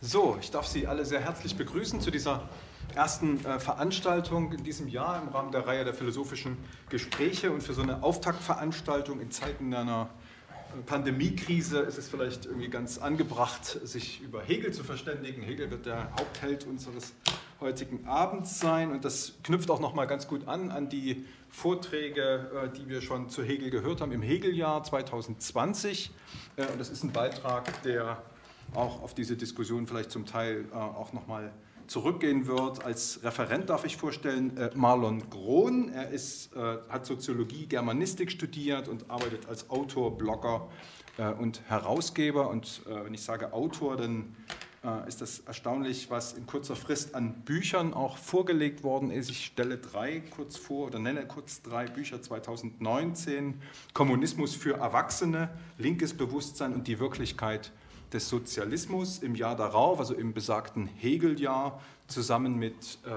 So, ich darf Sie alle sehr herzlich begrüßen zu dieser ersten äh, Veranstaltung in diesem Jahr im Rahmen der Reihe der philosophischen Gespräche. Und für so eine Auftaktveranstaltung in Zeiten einer äh, Pandemiekrise ist es vielleicht irgendwie ganz angebracht, sich über Hegel zu verständigen. Hegel wird der Hauptheld unseres heutigen Abends sein und das knüpft auch noch mal ganz gut an an die Vorträge, äh, die wir schon zu Hegel gehört haben im Hegeljahr 2020. Äh, und das ist ein Beitrag, der auch auf diese Diskussion vielleicht zum Teil äh, auch nochmal zurückgehen wird. Als Referent darf ich vorstellen äh, Marlon Grohn. Er ist, äh, hat Soziologie, Germanistik studiert und arbeitet als Autor, Blogger und Herausgeber. Und wenn ich sage Autor, dann ist das erstaunlich, was in kurzer Frist an Büchern auch vorgelegt worden ist. Ich stelle drei kurz vor oder nenne kurz drei Bücher 2019. Kommunismus für Erwachsene, linkes Bewusstsein und die Wirklichkeit des Sozialismus im Jahr darauf, also im besagten Hegeljahr, zusammen mit äh,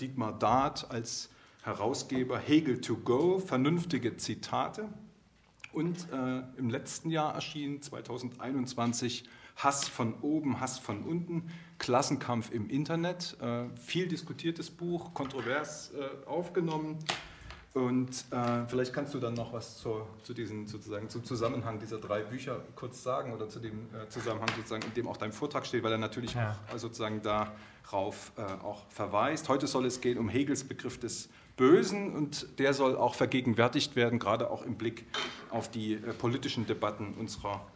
Dietmar Dahth als Herausgeber Hegel to Go, vernünftige Zitate. Und äh, im letzten Jahr erschien 2021 Hass von oben, Hass von unten, Klassenkampf im Internet. Äh, viel diskutiertes Buch, kontrovers äh, aufgenommen. Und äh, vielleicht kannst du dann noch was zu, zu diesen, sozusagen, zum Zusammenhang dieser drei Bücher kurz sagen oder zu dem äh, Zusammenhang, sozusagen, in dem auch dein Vortrag steht, weil er natürlich ja. auch äh, sozusagen darauf äh, auch verweist. Heute soll es gehen um Hegels Begriff des Bösen und der soll auch vergegenwärtigt werden, gerade auch im Blick auf die äh, politischen Debatten unserer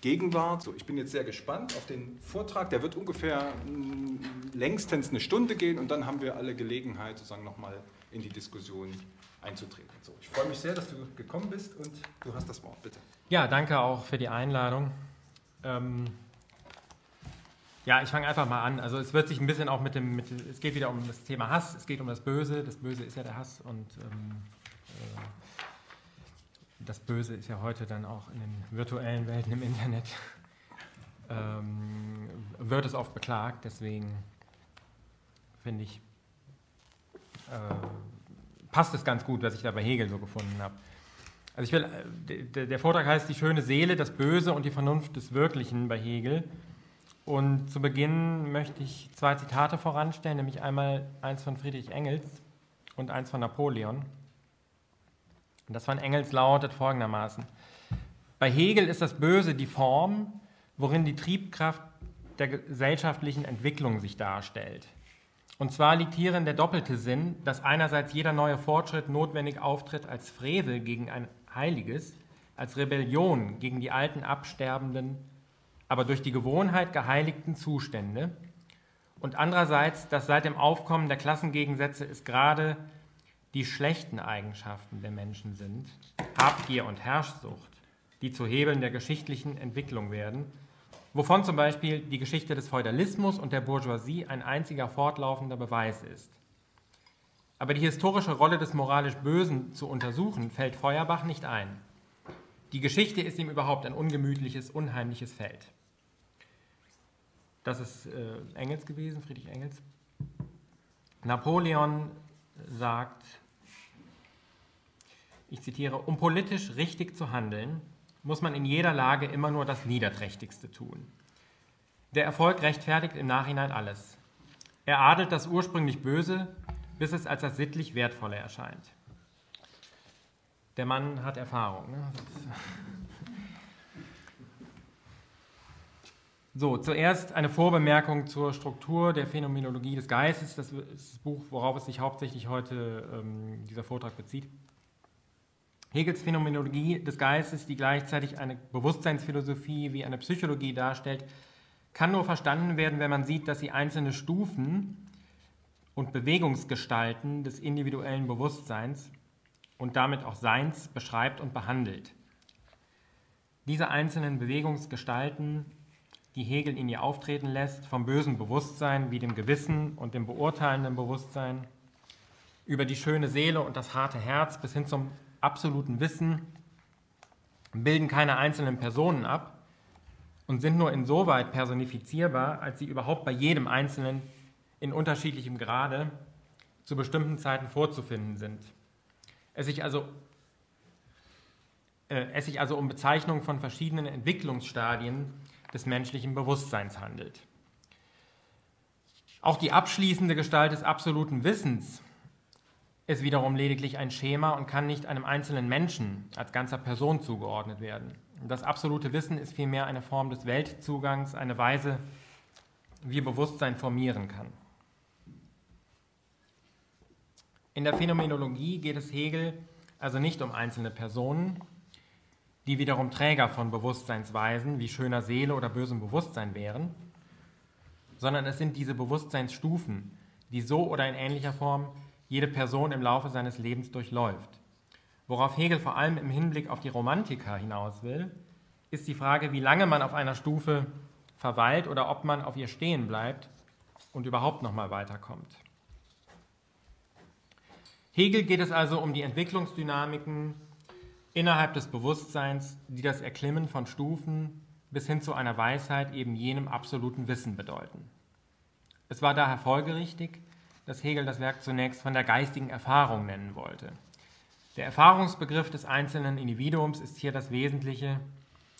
Gegenwart. So, ich bin jetzt sehr gespannt auf den Vortrag. Der wird ungefähr mh, mm, längstens eine Stunde gehen und dann haben wir alle Gelegenheit, sozusagen nochmal in die Diskussion einzutreten. So, ich freue mich sehr, dass du gekommen bist und du hast das Wort, bitte. Ja, danke auch für die Einladung. Ähm, ja, ich fange einfach mal an. Also es wird sich ein bisschen auch mit dem, mit, es geht wieder um das Thema Hass, es geht um das Böse. Das Böse ist ja der Hass und ähm, äh, das Böse ist ja heute dann auch in den virtuellen Welten im Internet, ähm, wird es oft beklagt. Deswegen finde ich, passt es ganz gut, was ich da bei Hegel so gefunden habe. Also ich will, äh, der Vortrag heißt Die schöne Seele, das Böse und die Vernunft des Wirklichen bei Hegel. Und zu Beginn möchte ich zwei Zitate voranstellen, nämlich einmal eins von Friedrich Engels und eins von Napoleon. Und das von Engels lautet folgendermaßen. Bei Hegel ist das Böse die Form, worin die Triebkraft der gesellschaftlichen Entwicklung sich darstellt. Und zwar liegt hierin der doppelte Sinn, dass einerseits jeder neue Fortschritt notwendig auftritt als Frevel gegen ein Heiliges, als Rebellion gegen die alten absterbenden, aber durch die Gewohnheit geheiligten Zustände, und andererseits, dass seit dem Aufkommen der Klassengegensätze es gerade die schlechten Eigenschaften der Menschen sind, Habgier und Herrschsucht, die zu Hebeln der geschichtlichen Entwicklung werden wovon zum Beispiel die Geschichte des Feudalismus und der Bourgeoisie ein einziger fortlaufender Beweis ist. Aber die historische Rolle des moralisch Bösen zu untersuchen, fällt Feuerbach nicht ein. Die Geschichte ist ihm überhaupt ein ungemütliches, unheimliches Feld. Das ist äh, Engels gewesen, Friedrich Engels. Napoleon sagt, ich zitiere, um politisch richtig zu handeln, muss man in jeder Lage immer nur das Niederträchtigste tun. Der Erfolg rechtfertigt im Nachhinein alles. Er adelt das ursprünglich Böse, bis es als das sittlich Wertvolle erscheint. Der Mann hat Erfahrung. Ne? So, zuerst eine Vorbemerkung zur Struktur der Phänomenologie des Geistes. Das ist das Buch, worauf es sich hauptsächlich heute ähm, dieser Vortrag bezieht. Hegels Phänomenologie des Geistes, die gleichzeitig eine Bewusstseinsphilosophie wie eine Psychologie darstellt, kann nur verstanden werden, wenn man sieht, dass sie einzelne Stufen und Bewegungsgestalten des individuellen Bewusstseins und damit auch Seins beschreibt und behandelt. Diese einzelnen Bewegungsgestalten, die Hegel in ihr auftreten lässt, vom bösen Bewusstsein wie dem Gewissen und dem beurteilenden Bewusstsein, über die schöne Seele und das harte Herz bis hin zum absoluten Wissen, bilden keine einzelnen Personen ab und sind nur insoweit personifizierbar, als sie überhaupt bei jedem Einzelnen in unterschiedlichem Grade zu bestimmten Zeiten vorzufinden sind. Es sich also, äh, es sich also um Bezeichnungen von verschiedenen Entwicklungsstadien des menschlichen Bewusstseins handelt. Auch die abschließende Gestalt des absoluten Wissens ist wiederum lediglich ein Schema und kann nicht einem einzelnen Menschen als ganzer Person zugeordnet werden. Das absolute Wissen ist vielmehr eine Form des Weltzugangs, eine Weise, wie Bewusstsein formieren kann. In der Phänomenologie geht es Hegel also nicht um einzelne Personen, die wiederum Träger von Bewusstseinsweisen wie schöner Seele oder bösem Bewusstsein wären, sondern es sind diese Bewusstseinsstufen, die so oder in ähnlicher Form jede Person im Laufe seines Lebens durchläuft. Worauf Hegel vor allem im Hinblick auf die Romantiker hinaus will, ist die Frage, wie lange man auf einer Stufe verweilt oder ob man auf ihr stehen bleibt und überhaupt noch mal weiterkommt. Hegel geht es also um die Entwicklungsdynamiken innerhalb des Bewusstseins, die das Erklimmen von Stufen bis hin zu einer Weisheit eben jenem absoluten Wissen bedeuten. Es war daher folgerichtig, dass Hegel das Werk zunächst von der geistigen Erfahrung nennen wollte. Der Erfahrungsbegriff des einzelnen Individuums ist hier das Wesentliche,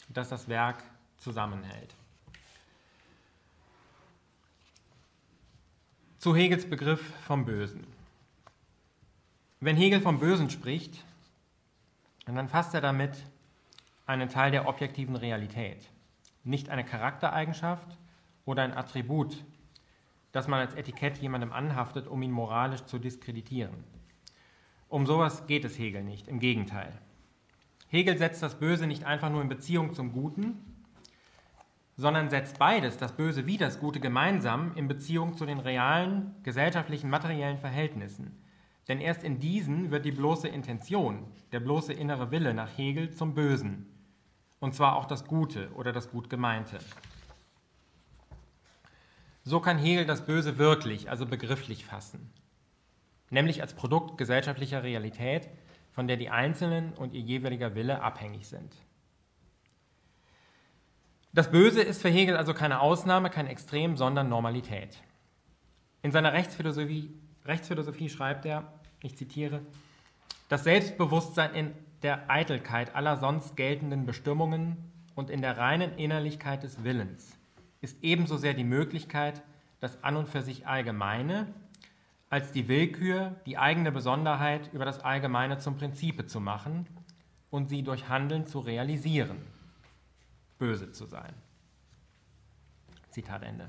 das das Werk zusammenhält. Zu Hegels Begriff vom Bösen. Wenn Hegel vom Bösen spricht, dann fasst er damit einen Teil der objektiven Realität, nicht eine Charaktereigenschaft oder ein Attribut, das man als Etikett jemandem anhaftet, um ihn moralisch zu diskreditieren. Um sowas geht es Hegel nicht, im Gegenteil. Hegel setzt das Böse nicht einfach nur in Beziehung zum Guten, sondern setzt beides, das Böse wie das Gute gemeinsam, in Beziehung zu den realen, gesellschaftlichen, materiellen Verhältnissen, denn erst in diesen wird die bloße Intention, der bloße innere Wille nach Hegel zum Bösen, und zwar auch das Gute oder das Gutgemeinte. So kann Hegel das Böse wirklich, also begrifflich fassen, nämlich als Produkt gesellschaftlicher Realität, von der die Einzelnen und ihr jeweiliger Wille abhängig sind. Das Böse ist für Hegel also keine Ausnahme, kein Extrem, sondern Normalität. In seiner Rechtsphilosophie, Rechtsphilosophie schreibt er, ich zitiere, das Selbstbewusstsein in der Eitelkeit aller sonst geltenden Bestimmungen und in der reinen Innerlichkeit des Willens ist ebenso sehr die Möglichkeit, das an und für sich Allgemeine, als die Willkür, die eigene Besonderheit über das Allgemeine zum Prinzipe zu machen und sie durch Handeln zu realisieren, böse zu sein. Zitat Ende.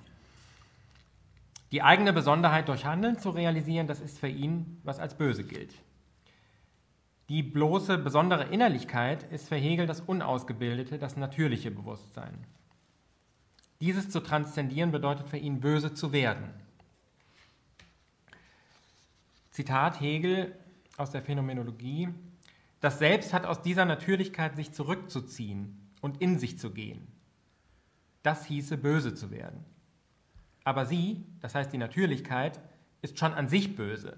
Die eigene Besonderheit durch Handeln zu realisieren, das ist für ihn, was als böse gilt. Die bloße besondere Innerlichkeit ist für Hegel das unausgebildete, das natürliche Bewusstsein. Dieses zu transzendieren bedeutet für ihn, böse zu werden. Zitat Hegel aus der Phänomenologie. Das Selbst hat aus dieser Natürlichkeit sich zurückzuziehen und in sich zu gehen. Das hieße, böse zu werden. Aber sie, das heißt die Natürlichkeit, ist schon an sich böse.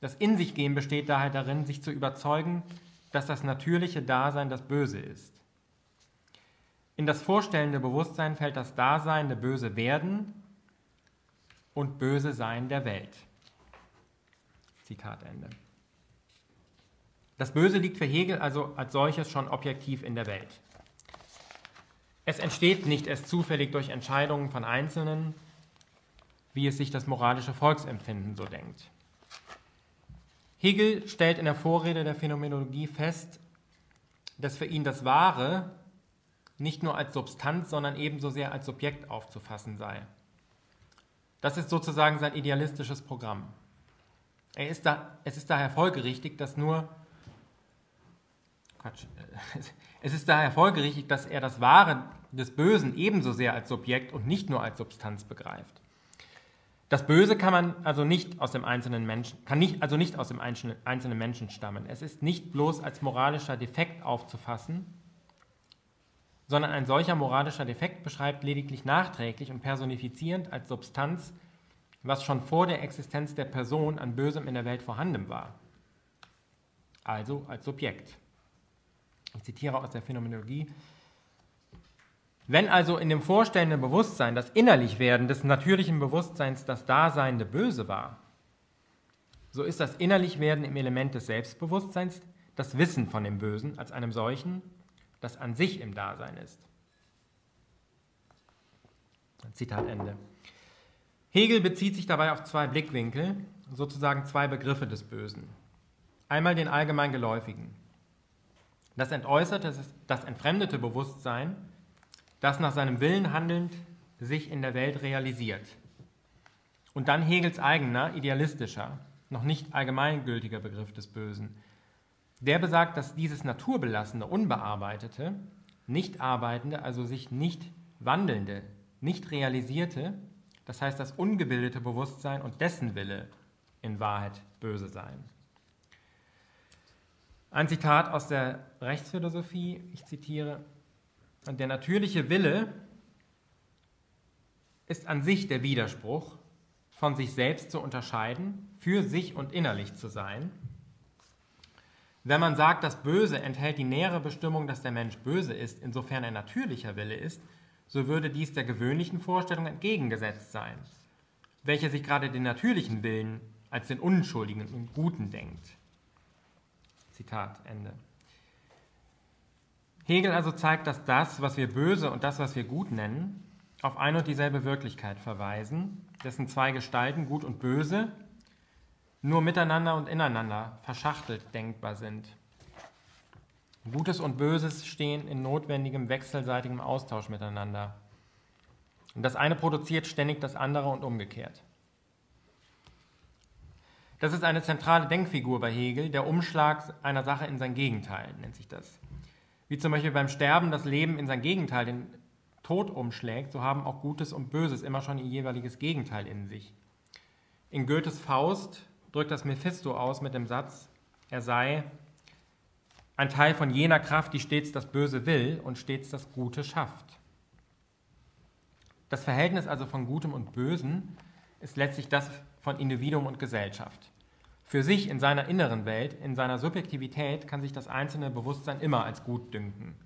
Das In sich gehen besteht daher darin, sich zu überzeugen, dass das natürliche Dasein das Böse ist. In das vorstellende Bewusstsein fällt das Dasein, der böse Werden und böse Sein der Welt. Zitat Ende. Das Böse liegt für Hegel also als solches schon objektiv in der Welt. Es entsteht nicht erst zufällig durch Entscheidungen von Einzelnen, wie es sich das moralische Volksempfinden so denkt. Hegel stellt in der Vorrede der Phänomenologie fest, dass für ihn das Wahre nicht nur als Substanz, sondern ebenso sehr als Subjekt aufzufassen sei. Das ist sozusagen sein idealistisches Programm. Er ist da, es ist daher folgerichtig, dass nur Quatsch, es ist daher folgerichtig, dass er das Wahre des Bösen ebenso sehr als Subjekt und nicht nur als Substanz begreift. Das Böse kann man also nicht aus dem einzelnen Menschen, kann nicht, also nicht aus dem einzelnen Menschen stammen. Es ist nicht bloß als moralischer Defekt aufzufassen, sondern ein solcher moralischer Defekt beschreibt lediglich nachträglich und personifizierend als Substanz, was schon vor der Existenz der Person an Bösem in der Welt vorhanden war. Also als Subjekt. Ich zitiere aus der Phänomenologie. Wenn also in dem vorstellenden Bewusstsein das Innerlichwerden des natürlichen Bewusstseins das Daseinende Böse war, so ist das Innerlichwerden im Element des Selbstbewusstseins das Wissen von dem Bösen als einem solchen, das an sich im Dasein ist. Zitat Ende. Hegel bezieht sich dabei auf zwei Blickwinkel, sozusagen zwei Begriffe des Bösen. Einmal den allgemein geläufigen. Das entäußerte, das entfremdete Bewusstsein, das nach seinem Willen handelnd sich in der Welt realisiert. Und dann Hegels eigener, idealistischer, noch nicht allgemeingültiger Begriff des Bösen. Der besagt, dass dieses naturbelassene, unbearbeitete, nicht arbeitende, also sich nicht wandelnde, nicht realisierte, das heißt das ungebildete Bewusstsein und dessen Wille in Wahrheit böse sein. Ein Zitat aus der Rechtsphilosophie, ich zitiere, der natürliche Wille ist an sich der Widerspruch, von sich selbst zu unterscheiden, für sich und innerlich zu sein. Wenn man sagt, das Böse enthält die nähere Bestimmung, dass der Mensch böse ist, insofern er natürlicher Wille ist, so würde dies der gewöhnlichen Vorstellung entgegengesetzt sein, welche sich gerade den natürlichen Willen als den unschuldigen und guten denkt. Zitat Ende. Hegel also zeigt, dass das, was wir böse und das, was wir gut nennen, auf eine und dieselbe Wirklichkeit verweisen, dessen zwei Gestalten, gut und böse, nur miteinander und ineinander verschachtelt denkbar sind. Gutes und Böses stehen in notwendigem wechselseitigem Austausch miteinander. Und das eine produziert ständig das andere und umgekehrt. Das ist eine zentrale Denkfigur bei Hegel, der Umschlag einer Sache in sein Gegenteil, nennt sich das. Wie zum Beispiel beim Sterben das Leben in sein Gegenteil, den Tod umschlägt, so haben auch Gutes und Böses immer schon ihr jeweiliges Gegenteil in sich. In Goethes Faust drückt das Mephisto aus mit dem Satz, er sei ein Teil von jener Kraft, die stets das Böse will und stets das Gute schafft. Das Verhältnis also von Gutem und Bösen ist letztlich das von Individuum und Gesellschaft. Für sich in seiner inneren Welt, in seiner Subjektivität kann sich das einzelne Bewusstsein immer als gut dünken.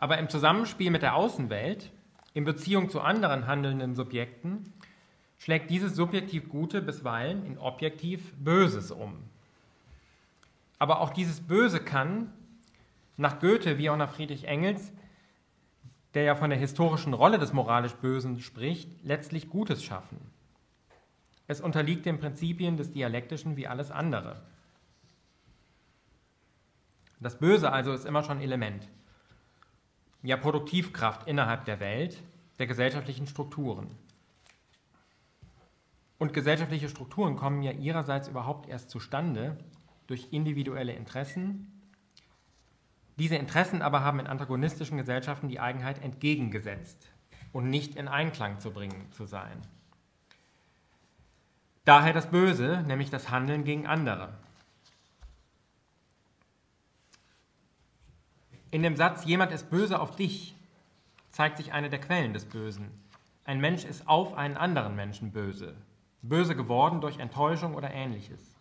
Aber im Zusammenspiel mit der Außenwelt, in Beziehung zu anderen handelnden Subjekten, schlägt dieses subjektiv Gute bisweilen in objektiv Böses um. Aber auch dieses Böse kann, nach Goethe wie auch nach Friedrich Engels, der ja von der historischen Rolle des moralisch Bösen spricht, letztlich Gutes schaffen. Es unterliegt den Prinzipien des Dialektischen wie alles andere. Das Böse also ist immer schon Element, ja Produktivkraft innerhalb der Welt, der gesellschaftlichen Strukturen. Und gesellschaftliche Strukturen kommen ja ihrerseits überhaupt erst zustande durch individuelle Interessen. Diese Interessen aber haben in antagonistischen Gesellschaften die Eigenheit entgegengesetzt und nicht in Einklang zu bringen zu sein. Daher das Böse, nämlich das Handeln gegen andere. In dem Satz, jemand ist böse auf dich, zeigt sich eine der Quellen des Bösen. Ein Mensch ist auf einen anderen Menschen böse, böse geworden durch Enttäuschung oder ähnliches.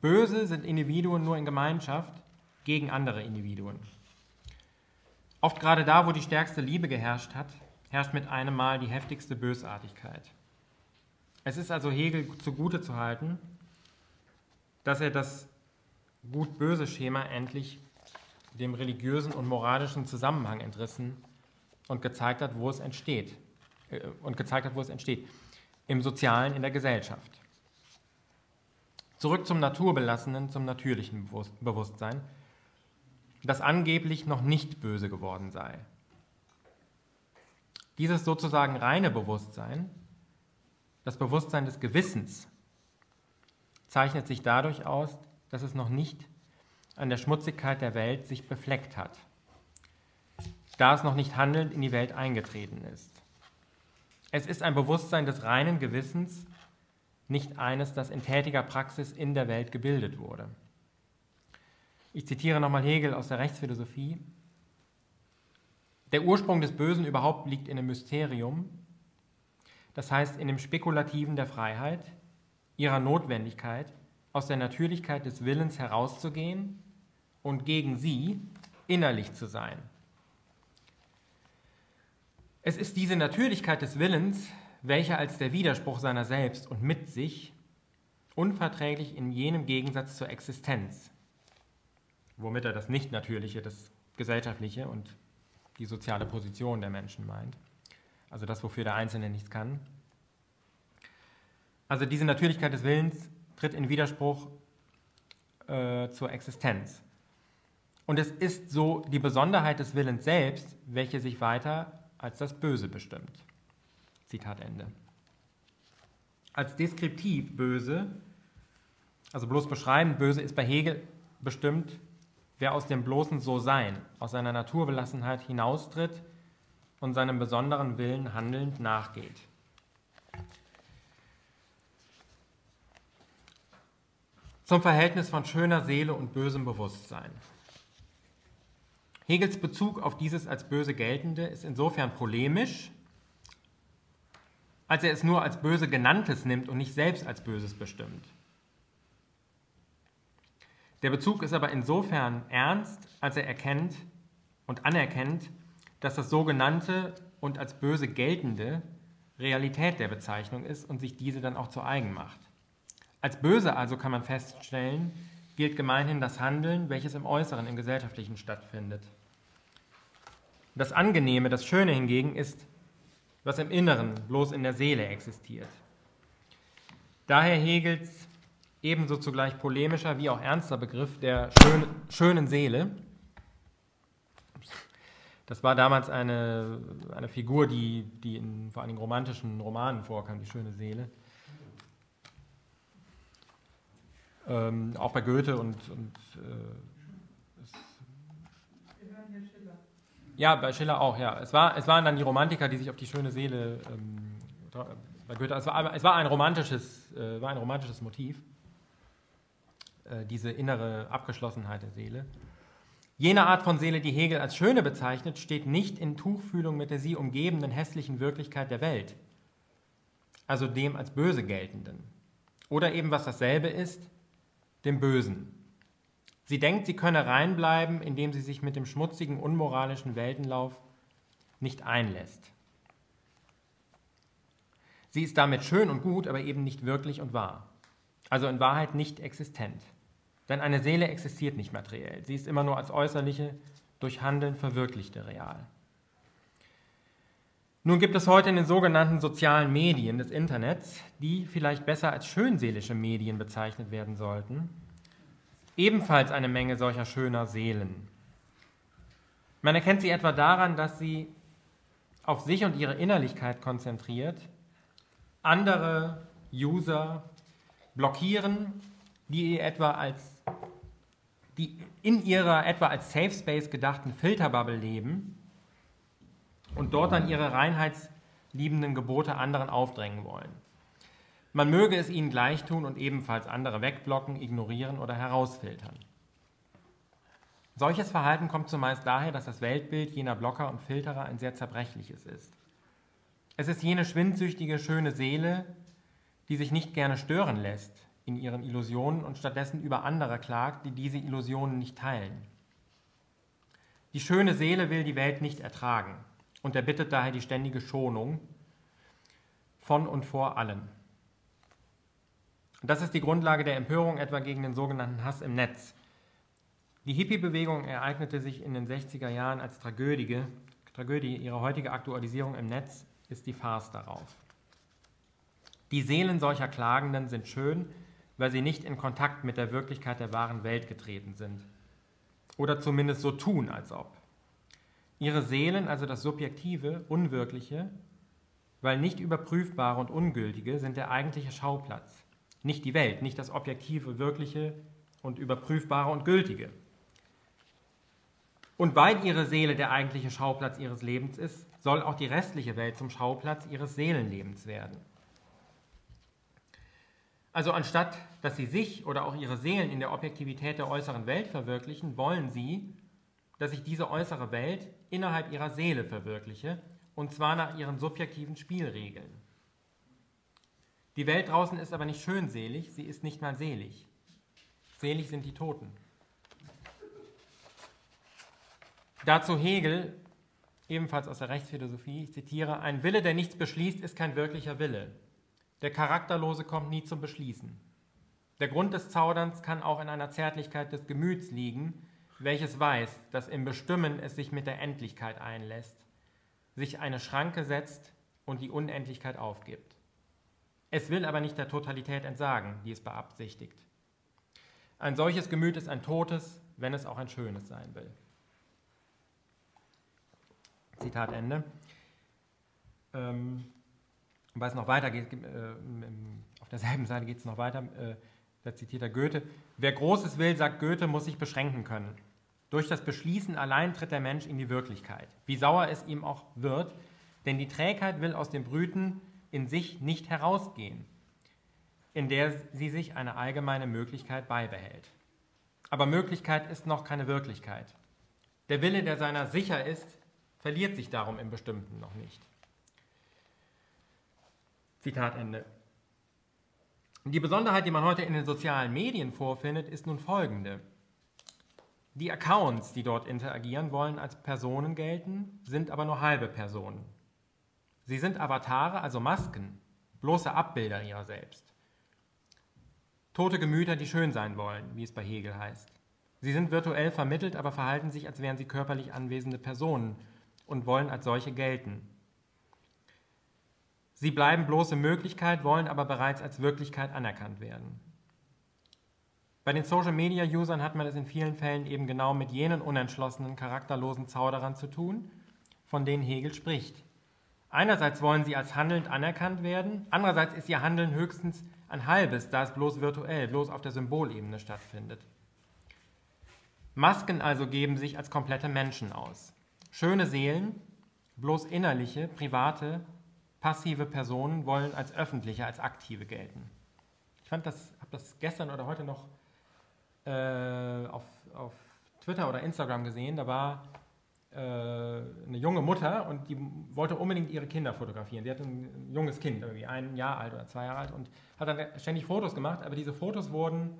Böse sind Individuen nur in Gemeinschaft gegen andere Individuen. Oft gerade da, wo die stärkste Liebe geherrscht hat, herrscht mit einem Mal die heftigste Bösartigkeit. Es ist also Hegel zugute zu halten, dass er das Gut-Böse-Schema endlich dem religiösen und moralischen Zusammenhang entrissen und gezeigt hat, wo es entsteht. Äh, und gezeigt hat, wo es entsteht. Im Sozialen, in der Gesellschaft. Zurück zum Naturbelassenen, zum natürlichen Bewusstsein, das angeblich noch nicht böse geworden sei. Dieses sozusagen reine Bewusstsein das Bewusstsein des Gewissens zeichnet sich dadurch aus, dass es noch nicht an der Schmutzigkeit der Welt sich befleckt hat, da es noch nicht handelnd in die Welt eingetreten ist. Es ist ein Bewusstsein des reinen Gewissens, nicht eines, das in tätiger Praxis in der Welt gebildet wurde. Ich zitiere nochmal Hegel aus der Rechtsphilosophie. Der Ursprung des Bösen überhaupt liegt in dem Mysterium, das heißt in dem Spekulativen der Freiheit, ihrer Notwendigkeit, aus der Natürlichkeit des Willens herauszugehen und gegen sie innerlich zu sein. Es ist diese Natürlichkeit des Willens, welche als der Widerspruch seiner selbst und mit sich unverträglich in jenem Gegensatz zur Existenz, womit er das Nicht-Natürliche, das Gesellschaftliche und die soziale Position der Menschen meint, also das, wofür der Einzelne nichts kann, Also diese Natürlichkeit des Willens tritt in Widerspruch äh, zur Existenz. Und es ist so die Besonderheit des Willens selbst, welche sich weiter als das Böse bestimmt. Zitat Ende. Als deskriptiv böse, also bloß beschreibend böse, ist bei Hegel bestimmt, wer aus dem bloßen So-Sein, aus seiner Naturbelassenheit hinaustritt und seinem besonderen Willen handelnd nachgeht. Zum Verhältnis von schöner Seele und bösem Bewusstsein. Hegels Bezug auf dieses als böse geltende ist insofern polemisch, als er es nur als böse genanntes nimmt und nicht selbst als böses bestimmt. Der Bezug ist aber insofern ernst, als er erkennt und anerkennt, dass das sogenannte und als böse geltende Realität der Bezeichnung ist und sich diese dann auch zu eigen macht. Als böse also kann man feststellen, gilt gemeinhin das Handeln, welches im Äußeren, im Gesellschaftlichen stattfindet. Das Angenehme, das Schöne hingegen ist, was im Inneren, bloß in der Seele existiert. Daher Hegels ebenso zugleich polemischer wie auch ernster Begriff der schönen, schönen Seele. Das war damals eine, eine Figur, die, die in vor allem romantischen Romanen vorkam, die schöne Seele. Ähm, auch bei Goethe und, und äh, ja, bei Schiller auch, ja. Es, war, es waren dann die Romantiker, die sich auf die schöne Seele ähm, bei Goethe. Es war, es war ein romantisches, äh, war ein romantisches Motiv, äh, diese innere Abgeschlossenheit der Seele. Jene Art von Seele, die Hegel als schöne bezeichnet, steht nicht in Tuchfühlung mit der sie umgebenden hässlichen Wirklichkeit der Welt, also dem als böse geltenden. Oder eben, was dasselbe ist, dem Bösen. Sie denkt, sie könne reinbleiben, indem sie sich mit dem schmutzigen, unmoralischen Weltenlauf nicht einlässt. Sie ist damit schön und gut, aber eben nicht wirklich und wahr. Also in Wahrheit nicht existent. Denn eine Seele existiert nicht materiell. Sie ist immer nur als äußerliche, durch Handeln verwirklichte real. Nun gibt es heute in den sogenannten sozialen Medien des Internets, die vielleicht besser als schönseelische Medien bezeichnet werden sollten, ebenfalls eine Menge solcher schöner Seelen. Man erkennt sie etwa daran, dass sie auf sich und ihre Innerlichkeit konzentriert, andere User blockieren, die etwa als die in ihrer etwa als Safe Space gedachten Filterbubble leben und dort dann ihre reinheitsliebenden Gebote anderen aufdrängen wollen. Man möge es ihnen gleich tun und ebenfalls andere wegblocken, ignorieren oder herausfiltern. Solches Verhalten kommt zumeist daher, dass das Weltbild jener Blocker und Filterer ein sehr zerbrechliches ist. Es ist jene schwindsüchtige, schöne Seele, die sich nicht gerne stören lässt in ihren Illusionen und stattdessen über andere klagt, die diese Illusionen nicht teilen. Die schöne Seele will die Welt nicht ertragen und erbittet daher die ständige Schonung von und vor allen. Und das ist die Grundlage der Empörung etwa gegen den sogenannten Hass im Netz. Die Hippie-Bewegung ereignete sich in den 60er Jahren als Tragödie. Tragödie. Ihre heutige Aktualisierung im Netz ist die Farce darauf. Die Seelen solcher Klagenden sind schön, weil sie nicht in Kontakt mit der Wirklichkeit der wahren Welt getreten sind. Oder zumindest so tun, als ob. Ihre Seelen, also das Subjektive, Unwirkliche, weil nicht überprüfbare und ungültige, sind der eigentliche Schauplatz. Nicht die Welt, nicht das Objektive, Wirkliche und Überprüfbare und Gültige. Und weil ihre Seele der eigentliche Schauplatz ihres Lebens ist, soll auch die restliche Welt zum Schauplatz ihres Seelenlebens werden. Also anstatt dass sie sich oder auch ihre Seelen in der Objektivität der äußeren Welt verwirklichen, wollen sie, dass sich diese äußere Welt innerhalb ihrer Seele verwirkliche, und zwar nach ihren subjektiven Spielregeln. Die Welt draußen ist aber nicht schönselig, sie ist nicht mal selig. Selig sind die Toten. Dazu Hegel, ebenfalls aus der Rechtsphilosophie, ich zitiere, ein Wille, der nichts beschließt, ist kein wirklicher Wille. Der Charakterlose kommt nie zum Beschließen. Der Grund des Zauderns kann auch in einer Zärtlichkeit des Gemüts liegen, welches weiß, dass im Bestimmen es sich mit der Endlichkeit einlässt, sich eine Schranke setzt und die Unendlichkeit aufgibt. Es will aber nicht der Totalität entsagen, die es beabsichtigt. Ein solches Gemüt ist ein totes, wenn es auch ein schönes sein will. Zitat Ende. Ähm, weil es noch weiter geht, äh, auf derselben Seite geht es noch weiter, äh, da zitiert er Goethe. Wer Großes will, sagt Goethe, muss sich beschränken können. Durch das Beschließen allein tritt der Mensch in die Wirklichkeit, wie sauer es ihm auch wird, denn die Trägheit will aus dem Brüten in sich nicht herausgehen, in der sie sich eine allgemeine Möglichkeit beibehält. Aber Möglichkeit ist noch keine Wirklichkeit. Der Wille, der seiner sicher ist, verliert sich darum im Bestimmten noch nicht. Zitat Ende. Die Besonderheit, die man heute in den sozialen Medien vorfindet, ist nun folgende. Die Accounts, die dort interagieren, wollen als Personen gelten, sind aber nur halbe Personen. Sie sind Avatare, also Masken, bloße Abbilder ihrer selbst. Tote Gemüter, die schön sein wollen, wie es bei Hegel heißt. Sie sind virtuell vermittelt, aber verhalten sich, als wären sie körperlich anwesende Personen und wollen als solche gelten. Sie bleiben bloße Möglichkeit, wollen aber bereits als Wirklichkeit anerkannt werden. Bei den Social-Media-Usern hat man es in vielen Fällen eben genau mit jenen unentschlossenen, charakterlosen Zauderern zu tun, von denen Hegel spricht. Einerseits wollen sie als handelnd anerkannt werden, andererseits ist ihr Handeln höchstens ein halbes, da es bloß virtuell, bloß auf der Symbolebene stattfindet. Masken also geben sich als komplette Menschen aus. Schöne Seelen, bloß innerliche, private, passive Personen wollen als öffentliche, als aktive gelten. Ich fand das, habe das gestern oder heute noch äh, auf, auf Twitter oder Instagram gesehen. Da war äh, eine junge Mutter und die wollte unbedingt ihre Kinder fotografieren. Sie hatte ein junges Kind, irgendwie ein Jahr alt oder zwei Jahre alt und hat dann ständig Fotos gemacht, aber diese Fotos wurden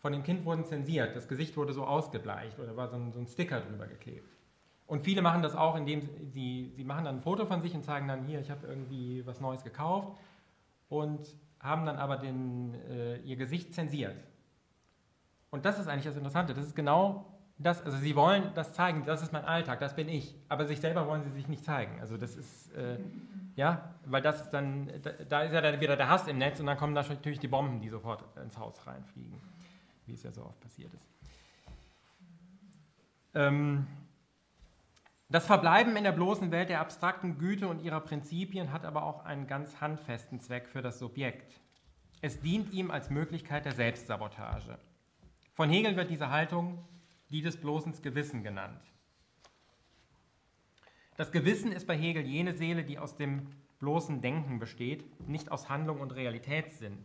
von dem Kind wurden zensiert. Das Gesicht wurde so ausgebleicht oder war so ein, so ein Sticker drüber geklebt. Und viele machen das auch, indem sie, sie machen dann ein Foto von sich und zeigen dann, hier, ich habe irgendwie was Neues gekauft und haben dann aber den, äh, ihr Gesicht zensiert. Und das ist eigentlich das Interessante. Das ist genau das, also sie wollen das zeigen, das ist mein Alltag, das bin ich, aber sich selber wollen sie sich nicht zeigen. Also das ist, äh, ja, weil das ist dann, da, ist ja dann wieder der Hass im Netz und dann kommen natürlich die Bomben, die sofort ins Haus reinfliegen, wie es ja so oft passiert ist. Ähm, das Verbleiben in der bloßen Welt der abstrakten Güte und ihrer Prinzipien hat aber auch einen ganz handfesten Zweck für das Subjekt. Es dient ihm als Möglichkeit der Selbstsabotage. Von Hegel wird diese Haltung die des bloßen Gewissen genannt. Das Gewissen ist bei Hegel jene Seele, die aus dem bloßen Denken besteht, nicht aus Handlung und Realitätssinn.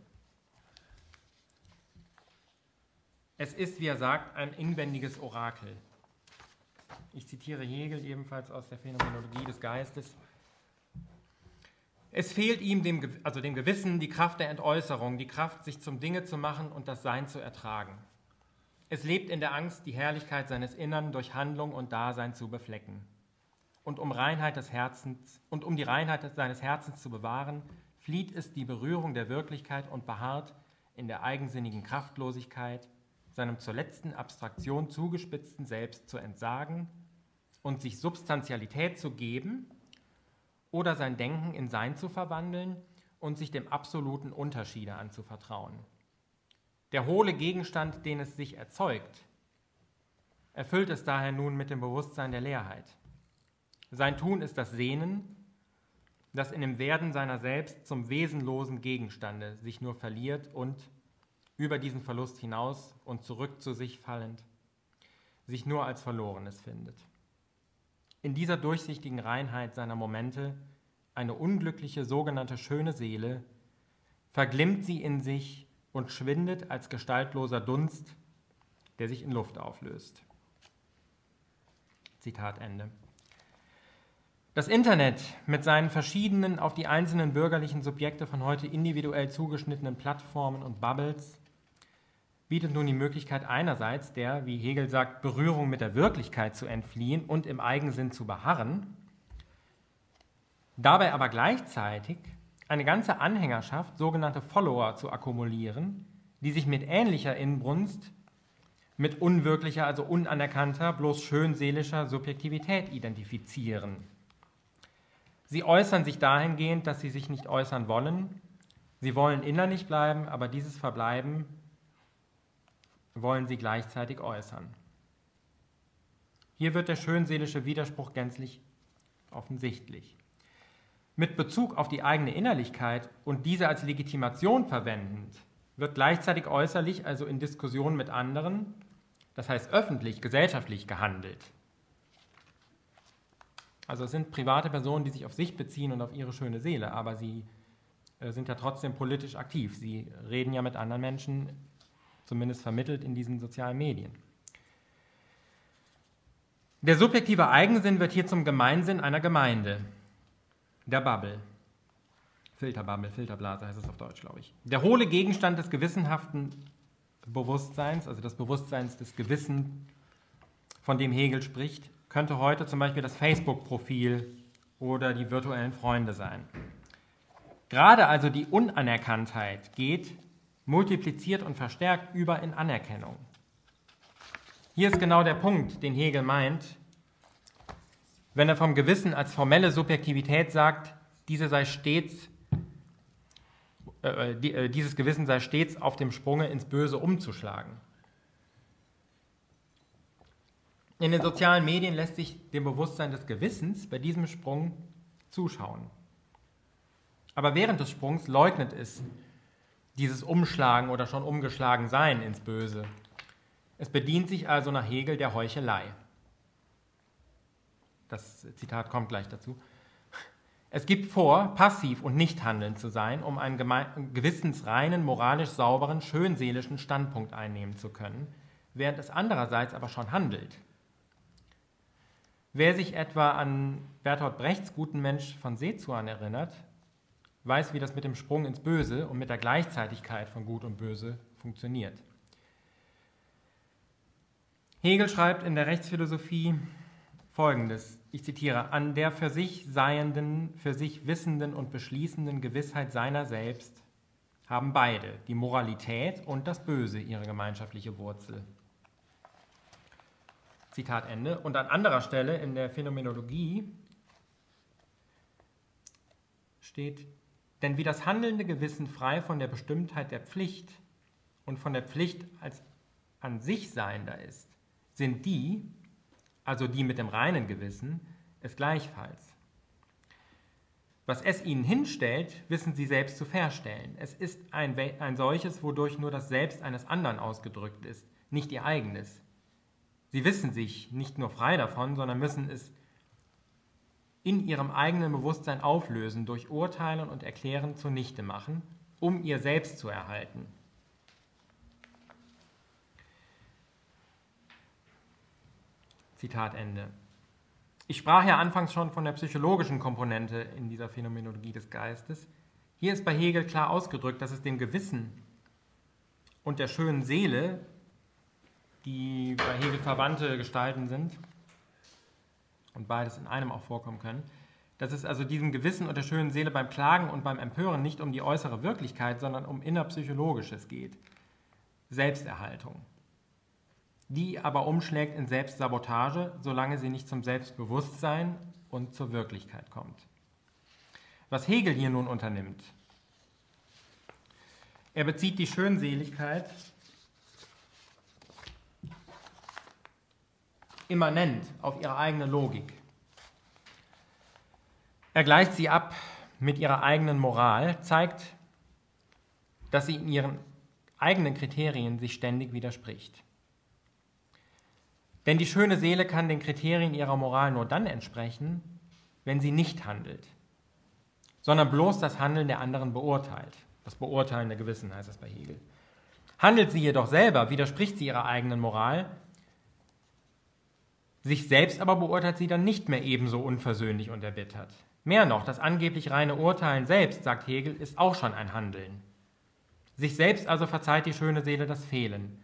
Es ist, wie er sagt, ein inwendiges Orakel. Ich zitiere Hegel ebenfalls aus der Phänomenologie des Geistes. Es fehlt ihm, dem, also dem Gewissen, die Kraft der Entäußerung, die Kraft, sich zum Dinge zu machen und das Sein zu ertragen. Es lebt in der Angst, die Herrlichkeit seines Innern durch Handlung und Dasein zu beflecken. Und um Reinheit des Herzens und um die Reinheit seines Herzens zu bewahren, flieht es die Berührung der Wirklichkeit und beharrt in der eigensinnigen Kraftlosigkeit, seinem zur letzten Abstraktion zugespitzten Selbst zu entsagen und sich Substantialität zu geben oder sein Denken in Sein zu verwandeln und sich dem absoluten Unterschiede anzuvertrauen. Der hohle Gegenstand, den es sich erzeugt, erfüllt es daher nun mit dem Bewusstsein der Leerheit. Sein Tun ist das Sehnen, das in dem Werden seiner selbst zum wesenlosen Gegenstande sich nur verliert und über diesen Verlust hinaus und zurück zu sich fallend, sich nur als Verlorenes findet. In dieser durchsichtigen Reinheit seiner Momente, eine unglückliche sogenannte schöne Seele, verglimmt sie in sich und schwindet als gestaltloser Dunst, der sich in Luft auflöst. Zitat Ende. Das Internet mit seinen verschiedenen auf die einzelnen bürgerlichen Subjekte von heute individuell zugeschnittenen Plattformen und Bubbles bietet nun die Möglichkeit einerseits der, wie Hegel sagt, Berührung mit der Wirklichkeit zu entfliehen und im Eigensinn zu beharren, dabei aber gleichzeitig eine ganze Anhängerschaft, sogenannte Follower, zu akkumulieren, die sich mit ähnlicher Inbrunst mit unwirklicher, also unanerkannter, bloß schönseelischer Subjektivität identifizieren. Sie äußern sich dahingehend, dass sie sich nicht äußern wollen, Sie wollen innerlich bleiben, aber dieses Verbleiben wollen sie gleichzeitig äußern. Hier wird der schönseelische Widerspruch gänzlich offensichtlich. Mit Bezug auf die eigene Innerlichkeit und diese als Legitimation verwendend, wird gleichzeitig äußerlich, also in Diskussionen mit anderen, das heißt öffentlich, gesellschaftlich gehandelt. Also es sind private Personen, die sich auf sich beziehen und auf ihre schöne Seele, aber sie äh, sind ja trotzdem politisch aktiv. Sie reden ja mit anderen Menschen, zumindest vermittelt in diesen sozialen Medien. Der subjektive Eigensinn wird hier zum Gemeinsinn einer Gemeinde, der Bubble. Filterbubble, Filterblase heißt es auf Deutsch, glaube ich. Der hohle Gegenstand des gewissenhaften Bewusstseins, also des Bewusstseins des Gewissen, von dem Hegel spricht, könnte heute zum Beispiel das Facebook-Profil oder die virtuellen Freunde sein. Gerade also die Unanerkanntheit geht multipliziert und verstärkt über in Anerkennung. Hier ist genau der Punkt, den Hegel meint, wenn er vom Gewissen als formelle Subjektivität sagt, diese sei stets, äh, die, äh, dieses Gewissen sei stets auf dem Sprunge ins Böse umzuschlagen. In den sozialen Medien lässt sich dem Bewusstsein des Gewissens bei diesem Sprung zuschauen. Aber während des Sprungs leugnet es dieses Umschlagen oder schon umgeschlagen Sein ins Böse. Es bedient sich also nach Hegel der Heuchelei. Das Zitat kommt gleich dazu. Es gibt vor, passiv und nicht handelnd zu sein, um einen gewissensreinen, moralisch sauberen, schönseelischen Standpunkt einnehmen zu können, während es andererseits aber schon handelt. Wer sich etwa an Bertolt Brechts guten Mensch von Seezuan erinnert, weiß, wie das mit dem Sprung ins Böse und mit der Gleichzeitigkeit von Gut und Böse funktioniert. Hegel schreibt in der Rechtsphilosophie folgendes, ich zitiere, an der für sich seienden, für sich wissenden und beschließenden Gewissheit seiner selbst haben beide, die Moralität und das Böse, ihre gemeinschaftliche Wurzel. Zitat Ende. Und an anderer Stelle in der Phänomenologie steht, denn wie das handelnde Gewissen frei von der Bestimmtheit der Pflicht und von der Pflicht als an sich Seiender ist, sind die, also die mit dem reinen Gewissen, es gleichfalls. Was es ihnen hinstellt, wissen sie selbst zu verstellen. Es ist ein, ein solches, wodurch nur das Selbst eines anderen ausgedrückt ist, nicht ihr eigenes. Sie wissen sich nicht nur frei davon, sondern müssen es in ihrem eigenen Bewusstsein auflösen, durch Urteilen und Erklären zunichte machen, um ihr Selbst zu erhalten. Zitat Ende. Ich sprach ja anfangs schon von der psychologischen Komponente in dieser Phänomenologie des Geistes. Hier ist bei Hegel klar ausgedrückt, dass es dem Gewissen und der schönen Seele, die bei Hegel verwandte Gestalten sind, und beides in einem auch vorkommen können, dass es also diesem Gewissen und der schönen Seele beim Klagen und beim Empören nicht um die äußere Wirklichkeit, sondern um innerpsychologisches geht. Selbsterhaltung. Die aber umschlägt in Selbstsabotage, solange sie nicht zum Selbstbewusstsein und zur Wirklichkeit kommt. Was Hegel hier nun unternimmt, er bezieht die Schönseligkeit immanent auf ihre eigene Logik. Er gleicht sie ab mit ihrer eigenen Moral, zeigt, dass sie in ihren eigenen Kriterien sich ständig widerspricht. Denn die schöne Seele kann den Kriterien ihrer Moral nur dann entsprechen, wenn sie nicht handelt, sondern bloß das Handeln der anderen beurteilt. Das Beurteilen der Gewissen heißt es bei Hegel. Handelt sie jedoch selber, widerspricht sie ihrer eigenen Moral, sich selbst aber beurteilt sie dann nicht mehr ebenso unversöhnlich und erbittert. Mehr noch, das angeblich reine Urteilen selbst, sagt Hegel, ist auch schon ein Handeln. Sich selbst also verzeiht die schöne Seele das Fehlen,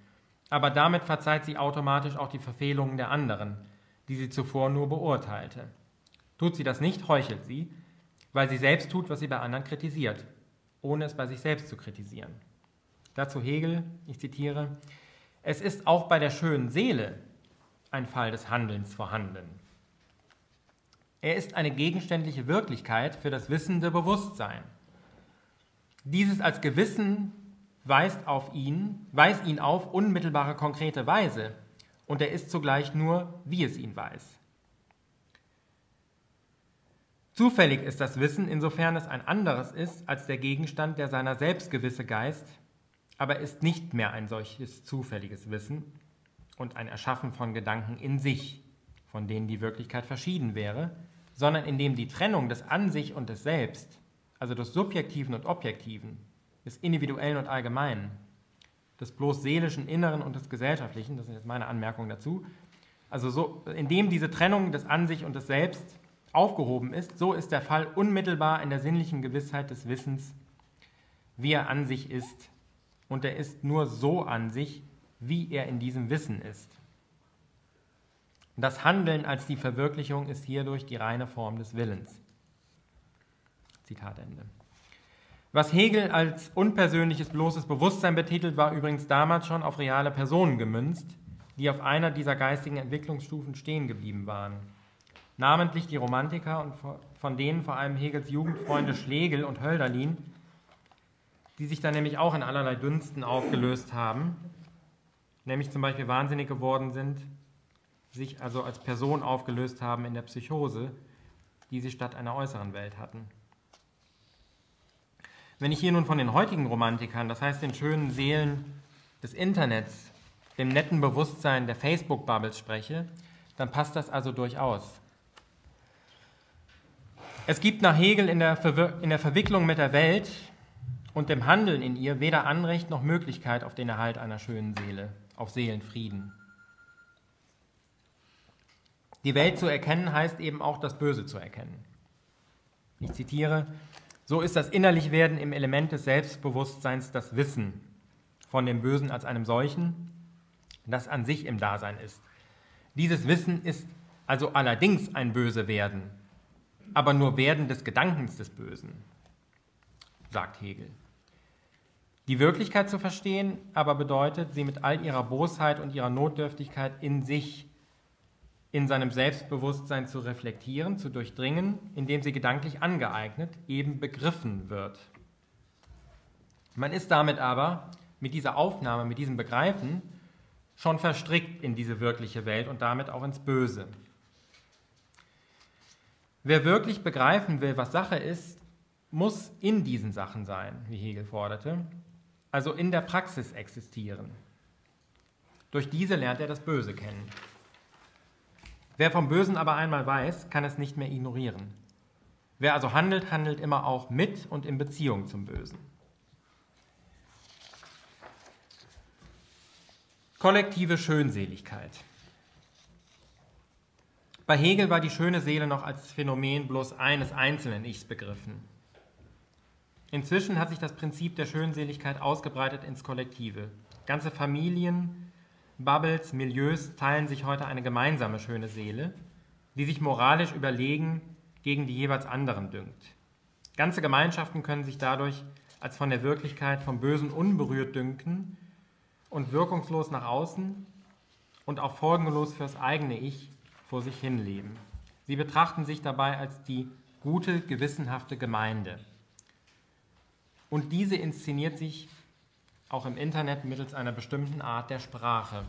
aber damit verzeiht sie automatisch auch die Verfehlungen der anderen, die sie zuvor nur beurteilte. Tut sie das nicht, heuchelt sie, weil sie selbst tut, was sie bei anderen kritisiert, ohne es bei sich selbst zu kritisieren. Dazu Hegel, ich zitiere, es ist auch bei der schönen Seele ein Fall des Handelns vorhanden. Er ist eine gegenständliche Wirklichkeit für das wissende Bewusstsein. Dieses als Gewissen weist auf ihn, weist ihn auf unmittelbare konkrete Weise und er ist zugleich nur, wie es ihn weiß. Zufällig ist das Wissen, insofern es ein anderes ist als der Gegenstand, der seiner selbst gewisse Geist, aber ist nicht mehr ein solches zufälliges Wissen und ein Erschaffen von Gedanken in sich, von denen die Wirklichkeit verschieden wäre, sondern in dem die Trennung des An sich und des Selbst, also des Subjektiven und Objektiven, des Individuellen und Allgemeinen, des bloß seelischen Inneren und des Gesellschaftlichen, das ist jetzt meine Anmerkung dazu, also so, indem diese Trennung des An sich und des Selbst aufgehoben ist, so ist der Fall unmittelbar in der sinnlichen Gewissheit des Wissens, wie er an sich ist. Und er ist nur so an sich, wie er in diesem Wissen ist. Das Handeln als die Verwirklichung ist hierdurch die reine Form des Willens. Zitat Ende. Was Hegel als unpersönliches bloßes Bewusstsein betitelt, war übrigens damals schon auf reale Personen gemünzt, die auf einer dieser geistigen Entwicklungsstufen stehen geblieben waren namentlich die Romantiker und von denen vor allem Hegels Jugendfreunde Schlegel und Hölderlin, die sich dann nämlich auch in allerlei Dünsten aufgelöst haben, nämlich zum Beispiel wahnsinnig geworden sind, sich also als Person aufgelöst haben in der Psychose, die sie statt einer äußeren Welt hatten. Wenn ich hier nun von den heutigen Romantikern, das heißt den schönen Seelen des Internets, dem netten Bewusstsein der Facebook-Bubbles spreche, dann passt das also durchaus. Es gibt nach Hegel in der, in der Verwicklung mit der Welt und dem Handeln in ihr weder Anrecht noch Möglichkeit auf den Erhalt einer schönen Seele, auf Seelenfrieden. Die Welt zu erkennen heißt eben auch das Böse zu erkennen. Ich zitiere, so ist das Innerlichwerden im Element des Selbstbewusstseins das Wissen von dem Bösen als einem solchen, das an sich im Dasein ist. Dieses Wissen ist also allerdings ein Böse werden, aber nur Werden des Gedankens des Bösen, sagt Hegel. Die Wirklichkeit zu verstehen aber bedeutet, sie mit all ihrer Bosheit und ihrer Notdürftigkeit in sich, in seinem Selbstbewusstsein zu reflektieren, zu durchdringen, indem sie gedanklich angeeignet, eben begriffen wird. Man ist damit aber mit dieser Aufnahme, mit diesem Begreifen schon verstrickt in diese wirkliche Welt und damit auch ins Böse. Wer wirklich begreifen will, was Sache ist, muss in diesen Sachen sein, wie Hegel forderte, also in der Praxis existieren. Durch diese lernt er das Böse kennen. Wer vom Bösen aber einmal weiß, kann es nicht mehr ignorieren. Wer also handelt, handelt immer auch mit und in Beziehung zum Bösen. Kollektive Schönseligkeit. Bei Hegel war die schöne Seele noch als Phänomen bloß eines einzelnen Ichs begriffen. Inzwischen hat sich das Prinzip der Schönseligkeit ausgebreitet ins Kollektive. Ganze Familien, Bubbles, Milieus teilen sich heute eine gemeinsame schöne Seele, die sich moralisch überlegen gegen die jeweils anderen dünkt. Ganze Gemeinschaften können sich dadurch als von der Wirklichkeit vom Bösen unberührt dünken und wirkungslos nach außen und auch folgenlos fürs eigene Ich vor sich hin leben. Sie betrachten sich dabei als die gute, gewissenhafte Gemeinde. Und diese inszeniert sich auch im Internet mittels einer bestimmten Art der Sprache.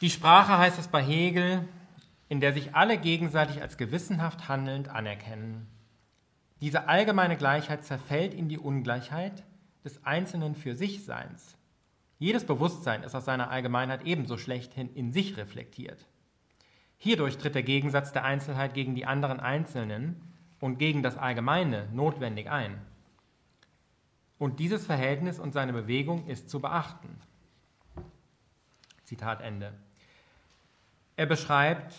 Die Sprache heißt es bei Hegel, in der sich alle gegenseitig als gewissenhaft handelnd anerkennen. Diese allgemeine Gleichheit zerfällt in die Ungleichheit des einzelnen für sich Seins. Jedes Bewusstsein ist aus seiner Allgemeinheit ebenso schlechthin in sich reflektiert. Hierdurch tritt der Gegensatz der Einzelheit gegen die anderen Einzelnen und gegen das Allgemeine notwendig ein. Und dieses Verhältnis und seine Bewegung ist zu beachten. Zitat Ende. Er beschreibt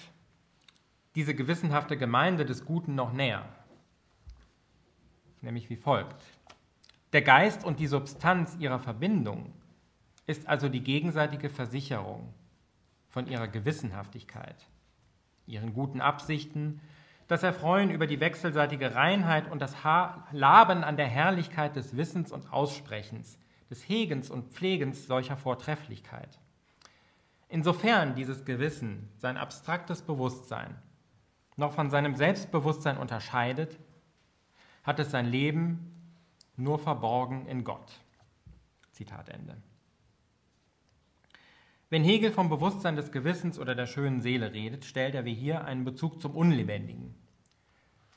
diese gewissenhafte Gemeinde des Guten noch näher, nämlich wie folgt. Der Geist und die Substanz ihrer Verbindung ist also die gegenseitige Versicherung von ihrer Gewissenhaftigkeit, ihren guten Absichten, das Erfreuen über die wechselseitige Reinheit und das Laben an der Herrlichkeit des Wissens und Aussprechens, des Hegens und Pflegens solcher Vortrefflichkeit. Insofern dieses Gewissen sein abstraktes Bewusstsein noch von seinem Selbstbewusstsein unterscheidet, hat es sein Leben nur verborgen in Gott. Zitat Ende. Wenn Hegel vom Bewusstsein des Gewissens oder der schönen Seele redet, stellt er wie hier einen Bezug zum Unlebendigen,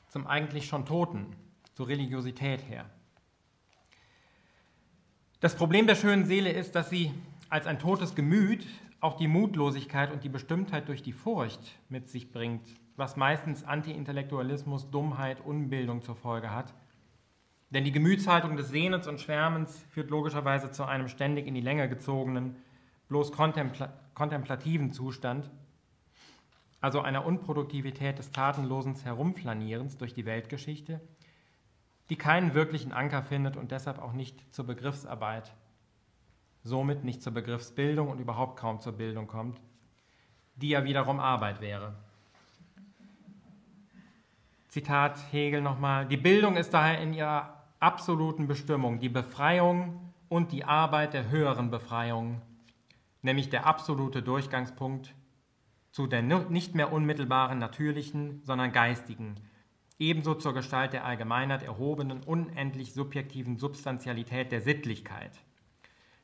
zum eigentlich schon Toten, zur Religiosität her. Das Problem der schönen Seele ist, dass sie als ein totes Gemüt auch die Mutlosigkeit und die Bestimmtheit durch die Furcht mit sich bringt, was meistens Anti-Intellektualismus, Dummheit, Unbildung zur Folge hat. Denn die Gemütshaltung des Sehnens und Schwärmens führt logischerweise zu einem ständig in die Länge gezogenen, bloß kontempla kontemplativen Zustand, also einer Unproduktivität des tatenlosen Herumflanierens durch die Weltgeschichte, die keinen wirklichen Anker findet und deshalb auch nicht zur Begriffsarbeit, somit nicht zur Begriffsbildung und überhaupt kaum zur Bildung kommt, die ja wiederum Arbeit wäre. Zitat Hegel nochmal, die Bildung ist daher in ihrer absoluten Bestimmung die Befreiung und die Arbeit der höheren Befreiung, nämlich der absolute Durchgangspunkt zu der nicht mehr unmittelbaren natürlichen, sondern geistigen, ebenso zur Gestalt der Allgemeinheit erhobenen, unendlich subjektiven Substantialität der Sittlichkeit.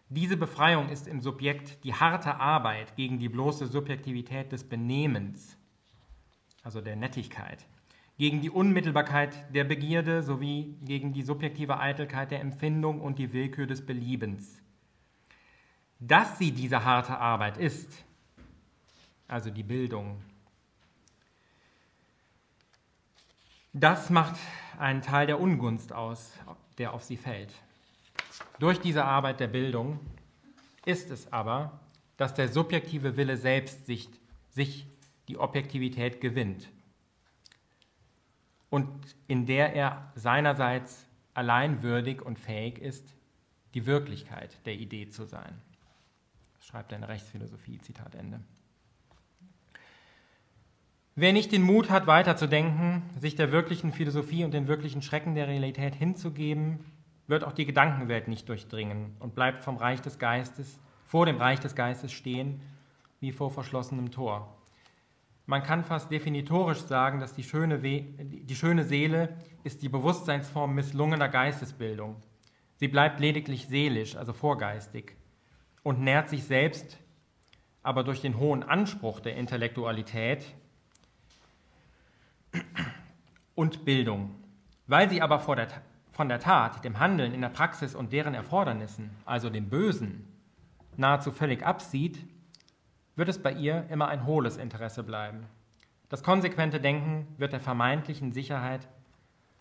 Diese Befreiung ist im Subjekt die harte Arbeit gegen die bloße Subjektivität des Benehmens, also der Nettigkeit, gegen die Unmittelbarkeit der Begierde sowie gegen die subjektive Eitelkeit der Empfindung und die Willkür des Beliebens. Dass sie diese harte Arbeit ist, also die Bildung, Das macht einen Teil der Ungunst aus, der auf sie fällt. Durch diese Arbeit der Bildung ist es aber, dass der subjektive Wille selbst sich, sich die Objektivität gewinnt und in der er seinerseits allein würdig und fähig ist, die Wirklichkeit der Idee zu sein. Das schreibt in der Rechtsphilosophie, Zitat Ende. Wer nicht den Mut hat, weiterzudenken, sich der wirklichen Philosophie und den wirklichen Schrecken der Realität hinzugeben, wird auch die Gedankenwelt nicht durchdringen und bleibt vom Reich des Geistes, vor dem Reich des Geistes stehen, wie vor verschlossenem Tor. Man kann fast definitorisch sagen, dass die schöne, die schöne Seele ist die Bewusstseinsform misslungener Geistesbildung. Sie bleibt lediglich seelisch, also vorgeistig, und nährt sich selbst aber durch den hohen Anspruch der Intellektualität und Bildung. Weil sie aber der, von der Tat, dem Handeln in der Praxis und deren Erfordernissen, also dem Bösen, nahezu völlig absieht, wird es bei ihr immer ein hohles Interesse bleiben. Das konsequente Denken wird der vermeintlichen Sicherheit,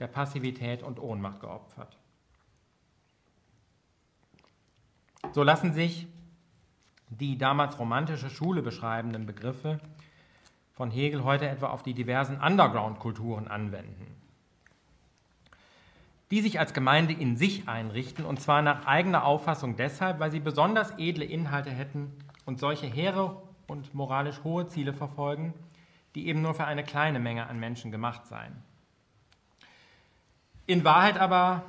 der Passivität und Ohnmacht geopfert. So lassen sich die damals romantische Schule beschreibenden Begriffe von Hegel heute etwa auf die diversen Underground-Kulturen anwenden, die sich als Gemeinde in sich einrichten, und zwar nach eigener Auffassung deshalb, weil sie besonders edle Inhalte hätten und solche hehre und moralisch hohe Ziele verfolgen, die eben nur für eine kleine Menge an Menschen gemacht seien. In Wahrheit aber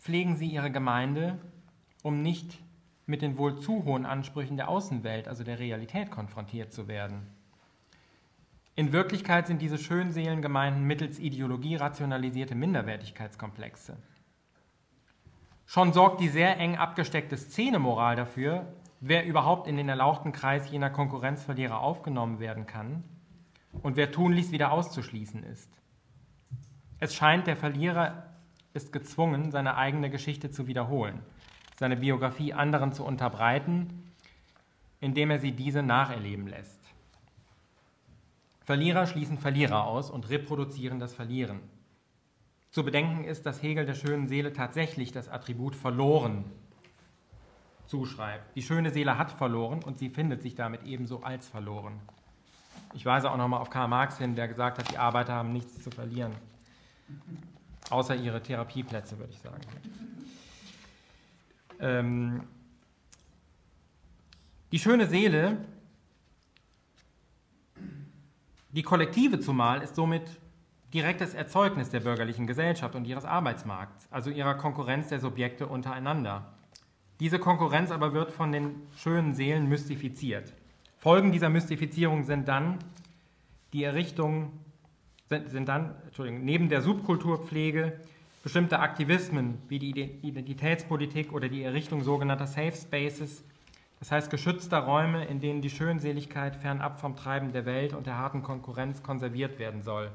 pflegen sie ihre Gemeinde, um nicht mit den wohl zu hohen Ansprüchen der Außenwelt, also der Realität, konfrontiert zu werden. In Wirklichkeit sind diese Schönseelengemeinden mittels Ideologie rationalisierte Minderwertigkeitskomplexe. Schon sorgt die sehr eng abgesteckte Szenemoral dafür, wer überhaupt in den erlauchten Kreis jener Konkurrenzverlierer aufgenommen werden kann und wer tunlichst wieder auszuschließen ist. Es scheint, der Verlierer ist gezwungen, seine eigene Geschichte zu wiederholen seine Biografie anderen zu unterbreiten, indem er sie diese nacherleben lässt. Verlierer schließen Verlierer aus und reproduzieren das Verlieren. Zu bedenken ist, dass Hegel der schönen Seele tatsächlich das Attribut verloren zuschreibt. Die schöne Seele hat verloren und sie findet sich damit ebenso als verloren. Ich weise auch nochmal auf Karl Marx hin, der gesagt hat, die Arbeiter haben nichts zu verlieren, außer ihre Therapieplätze, würde ich sagen. Ähm, die schöne Seele, die Kollektive zumal, ist somit direktes Erzeugnis der bürgerlichen Gesellschaft und ihres Arbeitsmarkts, also ihrer Konkurrenz der Subjekte untereinander. Diese Konkurrenz aber wird von den schönen Seelen mystifiziert. Folgen dieser Mystifizierung sind dann die Errichtung, sind, sind dann, Entschuldigung, neben der Subkulturpflege Bestimmte Aktivismen wie die Identitätspolitik oder die Errichtung sogenannter Safe Spaces, das heißt geschützter Räume, in denen die Schönseligkeit fernab vom Treiben der Welt und der harten Konkurrenz konserviert werden soll.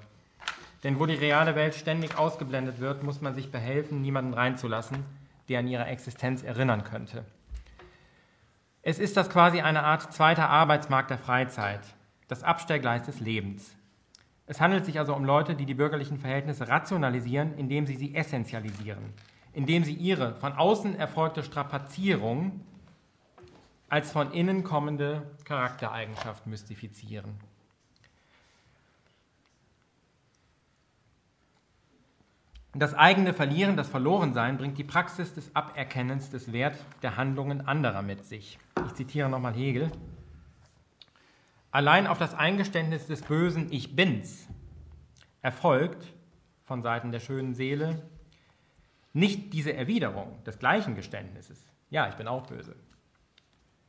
Denn wo die reale Welt ständig ausgeblendet wird, muss man sich behelfen, niemanden reinzulassen, der an ihre Existenz erinnern könnte. Es ist das quasi eine Art zweiter Arbeitsmarkt der Freizeit, das Abstellgleis des Lebens. Es handelt sich also um Leute, die die bürgerlichen Verhältnisse rationalisieren, indem sie sie essentialisieren, indem sie ihre von außen erfolgte Strapazierung als von innen kommende Charaktereigenschaft mystifizieren. Das eigene Verlieren, das Verlorensein bringt die Praxis des Aberkennens des Wert der Handlungen anderer mit sich. Ich zitiere nochmal Hegel. Allein auf das Eingeständnis des bösen Ich bin's erfolgt von Seiten der schönen Seele nicht diese Erwiderung des gleichen Geständnisses. Ja, ich bin auch böse.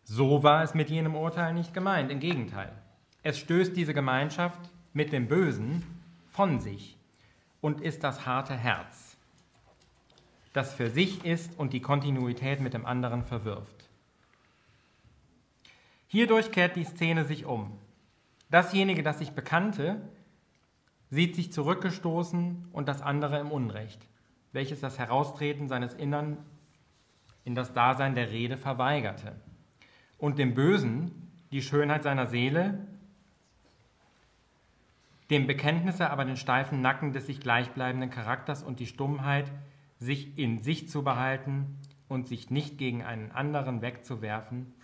So war es mit jenem Urteil nicht gemeint, im Gegenteil. Es stößt diese Gemeinschaft mit dem Bösen von sich und ist das harte Herz, das für sich ist und die Kontinuität mit dem anderen verwirft. Hierdurch kehrt die Szene sich um. Dasjenige, das sich bekannte, sieht sich zurückgestoßen und das andere im Unrecht, welches das Heraustreten seines Innern in das Dasein der Rede verweigerte und dem Bösen die Schönheit seiner Seele dem Bekenntnisse aber den steifen Nacken des sich gleichbleibenden Charakters und die Stummheit, sich in sich zu behalten und sich nicht gegen einen anderen wegzuwerfen,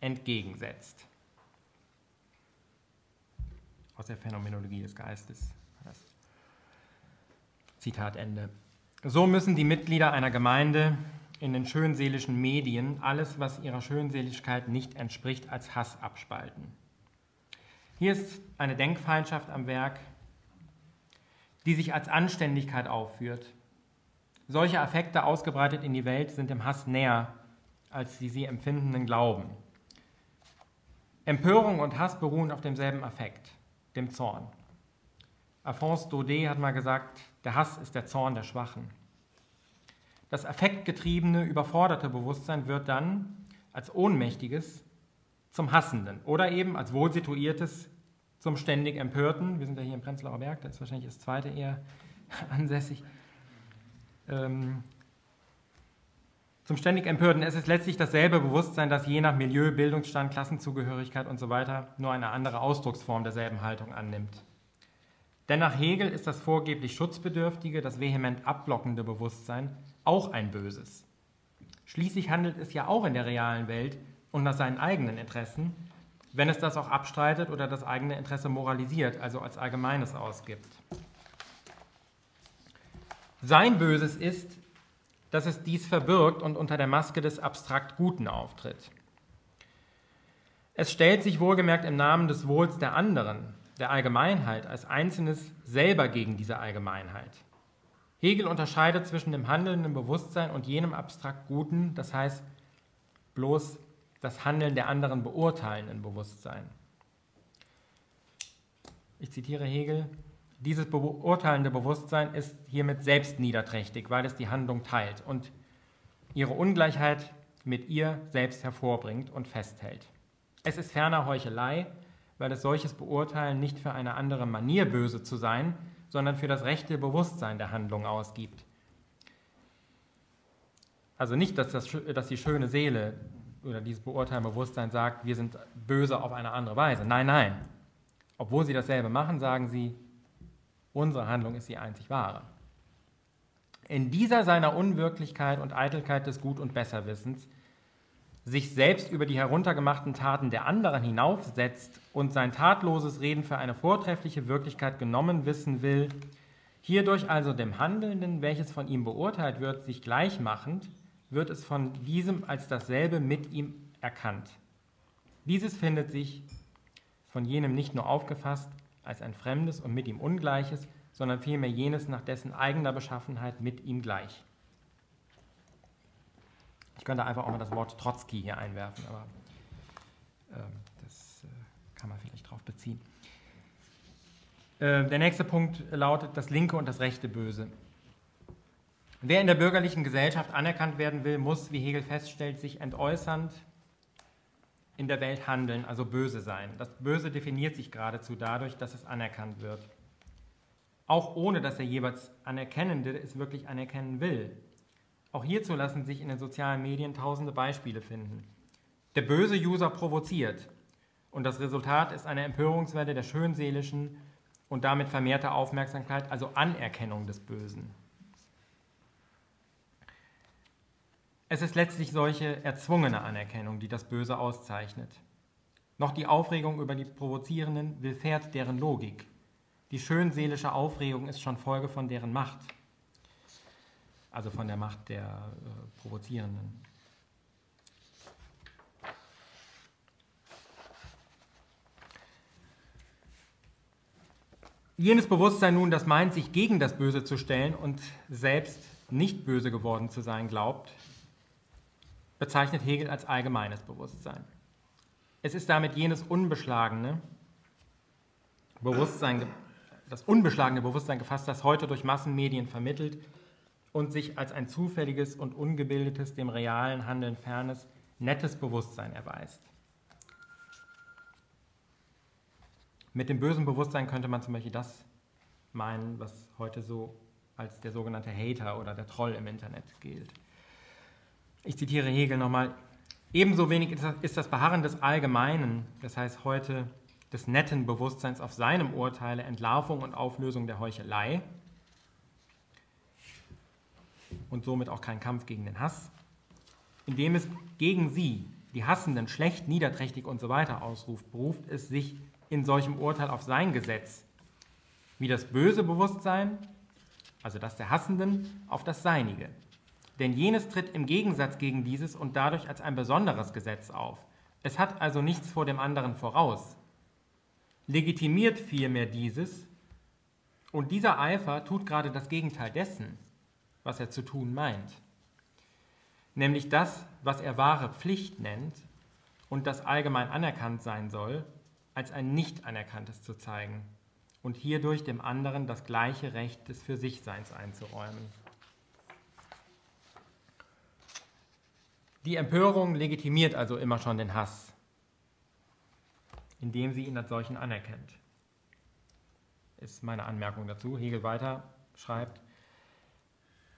entgegensetzt. Aus der Phänomenologie des Geistes. Das Zitat Ende. So müssen die Mitglieder einer Gemeinde in den schönseelischen Medien alles, was ihrer Schönseligkeit nicht entspricht, als Hass abspalten. Hier ist eine Denkfeindschaft am Werk, die sich als Anständigkeit aufführt. Solche Affekte ausgebreitet in die Welt sind dem Hass näher, als die sie empfindenden glauben. Empörung und Hass beruhen auf demselben Affekt, dem Zorn. Alphonse Daudet hat mal gesagt, der Hass ist der Zorn der Schwachen. Das affektgetriebene, überforderte Bewusstsein wird dann als ohnmächtiges zum Hassenden oder eben als wohlsituiertes zum ständig Empörten. Wir sind ja hier im Prenzlauer Berg, da ist wahrscheinlich das zweite eher ansässig. Ähm, zum ständig Empörten. Es ist letztlich dasselbe Bewusstsein, das je nach Milieu, Bildungsstand, Klassenzugehörigkeit und so weiter nur eine andere Ausdrucksform derselben Haltung annimmt. Denn nach Hegel ist das vorgeblich schutzbedürftige, das vehement abblockende Bewusstsein auch ein Böses. Schließlich handelt es ja auch in der realen Welt und nach seinen eigenen Interessen, wenn es das auch abstreitet oder das eigene Interesse moralisiert, also als Allgemeines ausgibt. Sein Böses ist, dass es dies verbirgt und unter der Maske des abstrakt Guten auftritt. Es stellt sich wohlgemerkt im Namen des Wohls der anderen, der Allgemeinheit, als Einzelnes selber gegen diese Allgemeinheit. Hegel unterscheidet zwischen dem handelnden Bewusstsein und jenem abstrakt Guten, das heißt bloß das Handeln der anderen beurteilen in Bewusstsein. Ich zitiere Hegel, dieses beurteilende Bewusstsein ist hiermit selbst niederträchtig, weil es die Handlung teilt und ihre Ungleichheit mit ihr selbst hervorbringt und festhält. Es ist ferner Heuchelei, weil es solches Beurteilen nicht für eine andere Manier böse zu sein, sondern für das rechte Bewusstsein der Handlung ausgibt. Also nicht, dass, das, dass die schöne Seele oder dieses beurteilende Bewusstsein sagt, wir sind böse auf eine andere Weise. Nein, nein. Obwohl sie dasselbe machen, sagen sie, unsere Handlung ist die einzig wahre. In dieser seiner Unwirklichkeit und Eitelkeit des Gut- und Besserwissens sich selbst über die heruntergemachten Taten der anderen hinaufsetzt und sein tatloses Reden für eine vortreffliche Wirklichkeit genommen wissen will, hierdurch also dem Handelnden, welches von ihm beurteilt wird, sich gleichmachend, wird es von diesem als dasselbe mit ihm erkannt. Dieses findet sich von jenem nicht nur aufgefasst als ein fremdes und mit ihm ungleiches, sondern vielmehr jenes nach dessen eigener Beschaffenheit mit ihm gleich. Ich könnte einfach auch mal das Wort Trotzki hier einwerfen, aber äh, das äh, kann man vielleicht darauf beziehen. Äh, der nächste Punkt lautet das linke und das rechte Böse. Wer in der bürgerlichen Gesellschaft anerkannt werden will, muss, wie Hegel feststellt, sich entäußernd in der Welt handeln, also böse sein. Das Böse definiert sich geradezu dadurch, dass es anerkannt wird. Auch ohne dass der jeweils Anerkennende es wirklich anerkennen will. Auch hierzu lassen sich in den sozialen Medien tausende Beispiele finden. Der böse User provoziert und das Resultat ist eine Empörungswelle der schönseelischen und damit vermehrte Aufmerksamkeit, also Anerkennung des Bösen. Es ist letztlich solche erzwungene Anerkennung, die das Böse auszeichnet. Noch die Aufregung über die Provozierenden willfährt deren Logik. Die schönseelische Aufregung ist schon Folge von deren Macht, also von der Macht der äh, Provozierenden. Jenes Bewusstsein nun, das meint, sich gegen das Böse zu stellen und selbst nicht böse geworden zu sein glaubt, bezeichnet Hegel als allgemeines Bewusstsein. Es ist damit jenes unbeschlagene Bewusstsein, das unbeschlagene Bewusstsein gefasst, das heute durch Massenmedien vermittelt und sich als ein zufälliges und ungebildetes, dem realen Handeln fernes, nettes Bewusstsein erweist. Mit dem bösen Bewusstsein könnte man zum Beispiel das meinen, was heute so als der sogenannte Hater oder der Troll im Internet gilt. Ich zitiere Hegel nochmal. Ebenso wenig ist das Beharren des Allgemeinen, das heißt heute des netten Bewusstseins auf seinem Urteile, Entlarvung und Auflösung der Heuchelei und somit auch kein Kampf gegen den Hass, indem es gegen sie, die Hassenden, schlecht, niederträchtig und so weiter ausruft, beruft es sich in solchem Urteil auf sein Gesetz, wie das böse Bewusstsein, also das der Hassenden, auf das seinige. Denn jenes tritt im Gegensatz gegen dieses und dadurch als ein besonderes Gesetz auf. Es hat also nichts vor dem anderen voraus, legitimiert vielmehr dieses und dieser Eifer tut gerade das Gegenteil dessen, was er zu tun meint, nämlich das, was er wahre Pflicht nennt und das allgemein anerkannt sein soll, als ein nicht anerkanntes zu zeigen und hierdurch dem anderen das gleiche Recht des Für-sich-Seins einzuräumen. Die Empörung legitimiert also immer schon den Hass, indem sie ihn als solchen anerkennt. Ist meine Anmerkung dazu. Hegel weiter schreibt,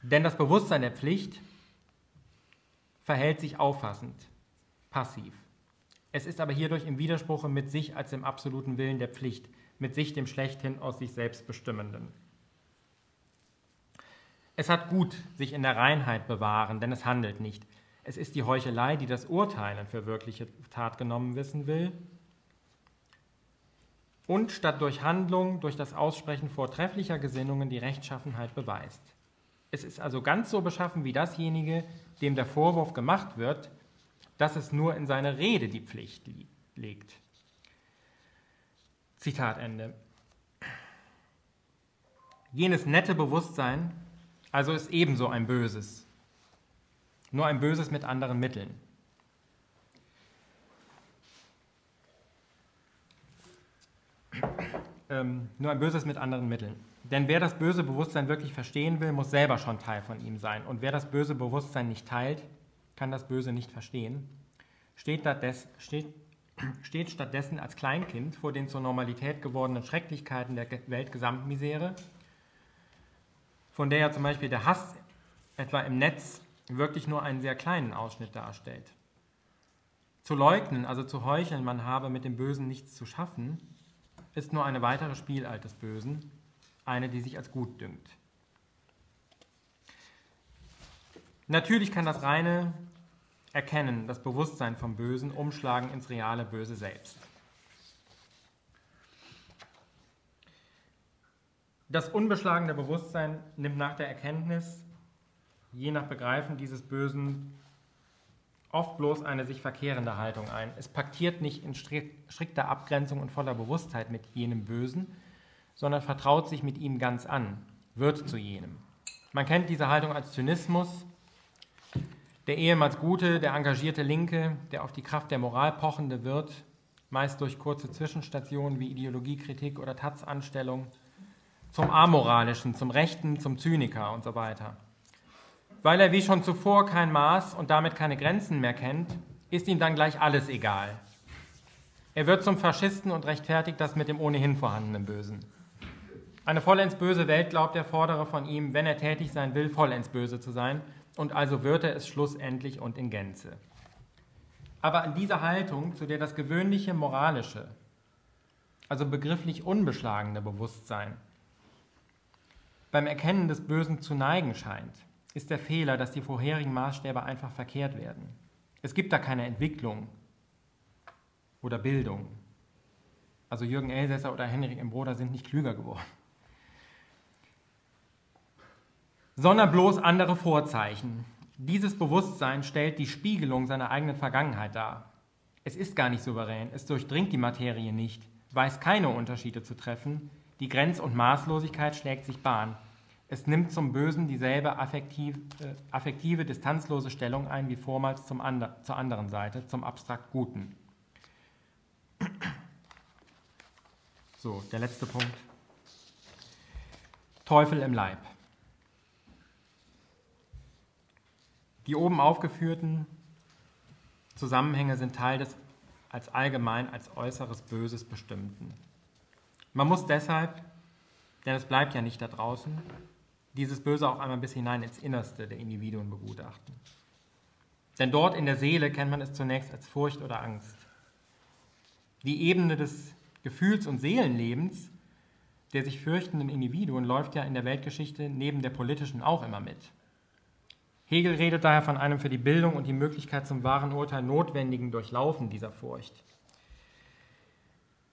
denn das Bewusstsein der Pflicht verhält sich auffassend, passiv. Es ist aber hierdurch im Widerspruch mit sich als dem absoluten Willen der Pflicht, mit sich dem schlechthin aus sich selbst Bestimmenden. Es hat gut sich in der Reinheit bewahren, denn es handelt nicht. Es ist die Heuchelei, die das Urteilen für wirkliche Tat genommen wissen will. Und statt durch Handlung, durch das Aussprechen vortrefflicher Gesinnungen die Rechtschaffenheit beweist. Es ist also ganz so beschaffen wie dasjenige, dem der Vorwurf gemacht wird, dass es nur in seine Rede die Pflicht legt. Zitat Ende. Jenes nette Bewusstsein also ist ebenso ein böses, nur ein Böses mit anderen Mitteln. Ähm, nur ein Böses mit anderen Mitteln. Denn wer das böse Bewusstsein wirklich verstehen will, muss selber schon Teil von ihm sein. Und wer das böse Bewusstsein nicht teilt, kann das Böse nicht verstehen, steht, steht, steht stattdessen als Kleinkind vor den zur Normalität gewordenen Schrecklichkeiten der Weltgesamtmisere, von der ja zum Beispiel der Hass etwa im Netz wirklich nur einen sehr kleinen Ausschnitt darstellt. Zu leugnen, also zu heucheln, man habe mit dem Bösen nichts zu schaffen, ist nur eine weitere Spielart des Bösen, eine, die sich als gut dünkt. Natürlich kann das reine Erkennen, das Bewusstsein vom Bösen umschlagen ins reale Böse selbst. Das unbeschlagene Bewusstsein nimmt nach der Erkenntnis je nach Begreifen dieses Bösen oft bloß eine sich verkehrende Haltung ein. Es paktiert nicht in strikter Abgrenzung und voller Bewusstheit mit jenem Bösen, sondern vertraut sich mit ihm ganz an, wird zu jenem. Man kennt diese Haltung als Zynismus. Der ehemals gute, der engagierte Linke, der auf die Kraft der Moral pochende wird, meist durch kurze Zwischenstationen wie Ideologiekritik oder Taz-Anstellung, zum Amoralischen, zum Rechten, zum Zyniker und so weiter. Weil er wie schon zuvor kein Maß und damit keine Grenzen mehr kennt, ist ihm dann gleich alles egal. Er wird zum Faschisten und rechtfertigt das mit dem ohnehin vorhandenen Bösen. Eine vollends böse Welt, glaubt er, fordere von ihm, wenn er tätig sein will, vollends böse zu sein, und also wird er es schlussendlich und in Gänze. Aber an dieser Haltung, zu der das gewöhnliche moralische, also begrifflich unbeschlagene Bewusstsein beim Erkennen des Bösen zu neigen scheint, ist der Fehler, dass die vorherigen Maßstäbe einfach verkehrt werden. Es gibt da keine Entwicklung oder Bildung. Also Jürgen Elsässer oder Henrik M. Broder sind nicht klüger geworden. Sondern bloß andere Vorzeichen. Dieses Bewusstsein stellt die Spiegelung seiner eigenen Vergangenheit dar. Es ist gar nicht souverän, es durchdringt die Materie nicht, weiß keine Unterschiede zu treffen, die Grenz- und Maßlosigkeit schlägt sich Bahn. Es nimmt zum Bösen dieselbe affektive, äh, affektive distanzlose Stellung ein wie vormals zum ander, zur anderen Seite, zum abstrakt Guten. So, der letzte Punkt. Teufel im Leib. Die oben aufgeführten Zusammenhänge sind Teil des als allgemein als äußeres Böses bestimmten. Man muss deshalb, denn es bleibt ja nicht da draußen, dieses Böse auch einmal bis hinein ins Innerste der Individuen begutachten. Denn dort in der Seele kennt man es zunächst als Furcht oder Angst. Die Ebene des Gefühls- und Seelenlebens der sich fürchtenden Individuen läuft ja in der Weltgeschichte neben der politischen auch immer mit. Hegel redet daher von einem für die Bildung und die Möglichkeit zum wahren Urteil notwendigen Durchlaufen dieser Furcht.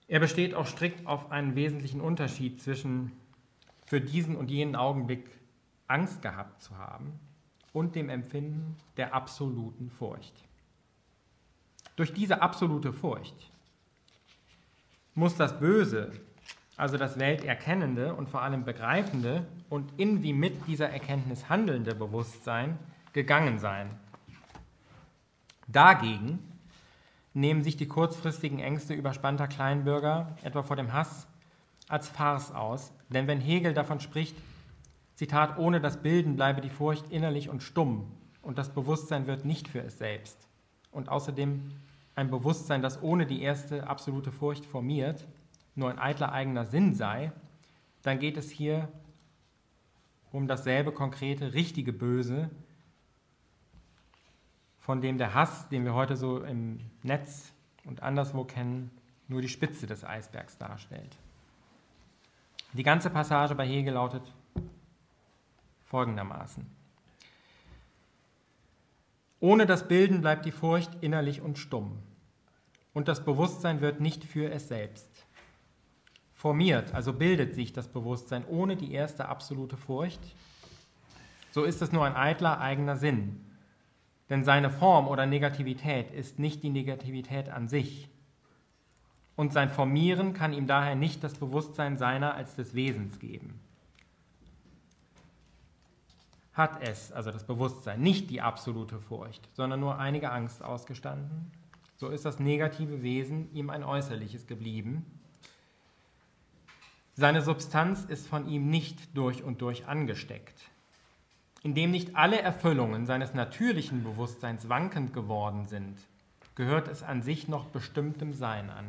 Er besteht auch strikt auf einen wesentlichen Unterschied zwischen für diesen und jenen Augenblick Angst gehabt zu haben und dem Empfinden der absoluten Furcht. Durch diese absolute Furcht muss das Böse, also das Welterkennende und vor allem Begreifende und in wie mit dieser Erkenntnis handelnde Bewusstsein gegangen sein. Dagegen nehmen sich die kurzfristigen Ängste überspannter Kleinbürger, etwa vor dem Hass, als Farce aus, denn wenn Hegel davon spricht, Zitat, ohne das Bilden bleibe die Furcht innerlich und stumm und das Bewusstsein wird nicht für es selbst. Und außerdem ein Bewusstsein, das ohne die erste absolute Furcht formiert, nur ein eitler eigener Sinn sei, dann geht es hier um dasselbe konkrete, richtige Böse, von dem der Hass, den wir heute so im Netz und anderswo kennen, nur die Spitze des Eisbergs darstellt. Die ganze Passage bei Hegel lautet folgendermaßen. Ohne das Bilden bleibt die Furcht innerlich und stumm. Und das Bewusstsein wird nicht für es selbst. Formiert, also bildet sich das Bewusstsein ohne die erste absolute Furcht, so ist es nur ein eitler eigener Sinn. Denn seine Form oder Negativität ist nicht die Negativität an sich. Und sein Formieren kann ihm daher nicht das Bewusstsein seiner als des Wesens geben hat es, also das Bewusstsein, nicht die absolute Furcht, sondern nur einige Angst ausgestanden, so ist das negative Wesen ihm ein äußerliches geblieben. Seine Substanz ist von ihm nicht durch und durch angesteckt. Indem nicht alle Erfüllungen seines natürlichen Bewusstseins wankend geworden sind, gehört es an sich noch bestimmtem Sein an.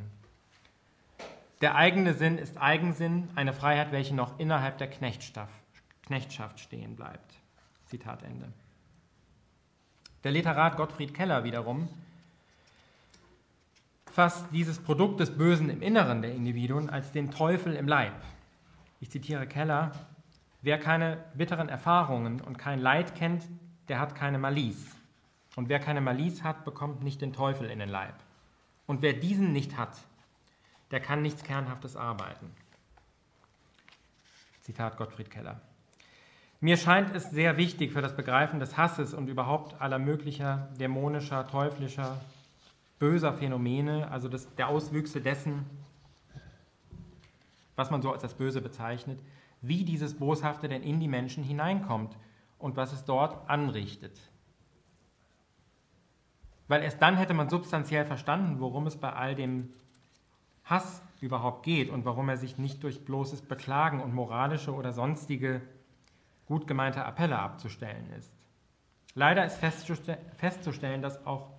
Der eigene Sinn ist Eigensinn, eine Freiheit, welche noch innerhalb der Knechtschaft stehen bleibt. Zitat Ende. Der Literat Gottfried Keller wiederum fasst dieses Produkt des Bösen im Inneren der Individuen als den Teufel im Leib. Ich zitiere Keller, wer keine bitteren Erfahrungen und kein Leid kennt, der hat keine Malice. Und wer keine Malice hat, bekommt nicht den Teufel in den Leib. Und wer diesen nicht hat, der kann nichts Kernhaftes arbeiten. Zitat Gottfried Keller. Mir scheint es sehr wichtig für das Begreifen des Hasses und überhaupt aller möglicher dämonischer, teuflischer, böser Phänomene, also des, der Auswüchse dessen, was man so als das Böse bezeichnet, wie dieses Boshafte denn in die Menschen hineinkommt und was es dort anrichtet. Weil erst dann hätte man substanziell verstanden, worum es bei all dem Hass überhaupt geht und warum er sich nicht durch bloßes Beklagen und moralische oder sonstige gut gemeinte Appelle abzustellen ist. Leider ist festzustellen, dass auch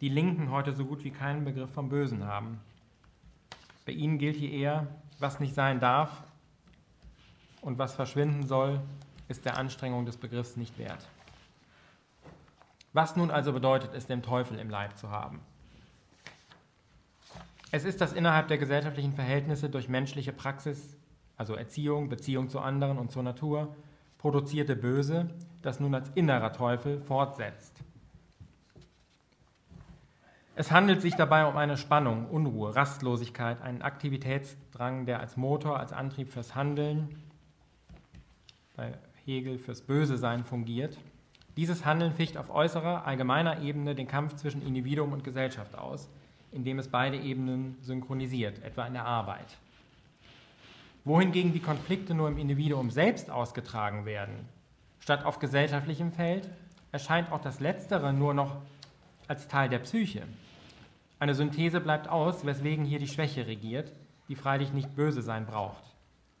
die Linken heute so gut wie keinen Begriff vom Bösen haben. Bei ihnen gilt hier eher, was nicht sein darf und was verschwinden soll, ist der Anstrengung des Begriffs nicht wert. Was nun also bedeutet es, den Teufel im Leib zu haben? Es ist das innerhalb der gesellschaftlichen Verhältnisse durch menschliche Praxis, also Erziehung, Beziehung zu anderen und zur Natur, produzierte Böse, das nun als innerer Teufel fortsetzt. Es handelt sich dabei um eine Spannung, Unruhe, Rastlosigkeit, einen Aktivitätsdrang, der als Motor, als Antrieb fürs Handeln, bei Hegel fürs Böse sein fungiert. Dieses Handeln ficht auf äußerer, allgemeiner Ebene den Kampf zwischen Individuum und Gesellschaft aus, indem es beide Ebenen synchronisiert, etwa in der Arbeit. Wohingegen die Konflikte nur im Individuum selbst ausgetragen werden, statt auf gesellschaftlichem Feld, erscheint auch das Letztere nur noch als Teil der Psyche. Eine Synthese bleibt aus, weswegen hier die Schwäche regiert, die freilich nicht böse sein braucht.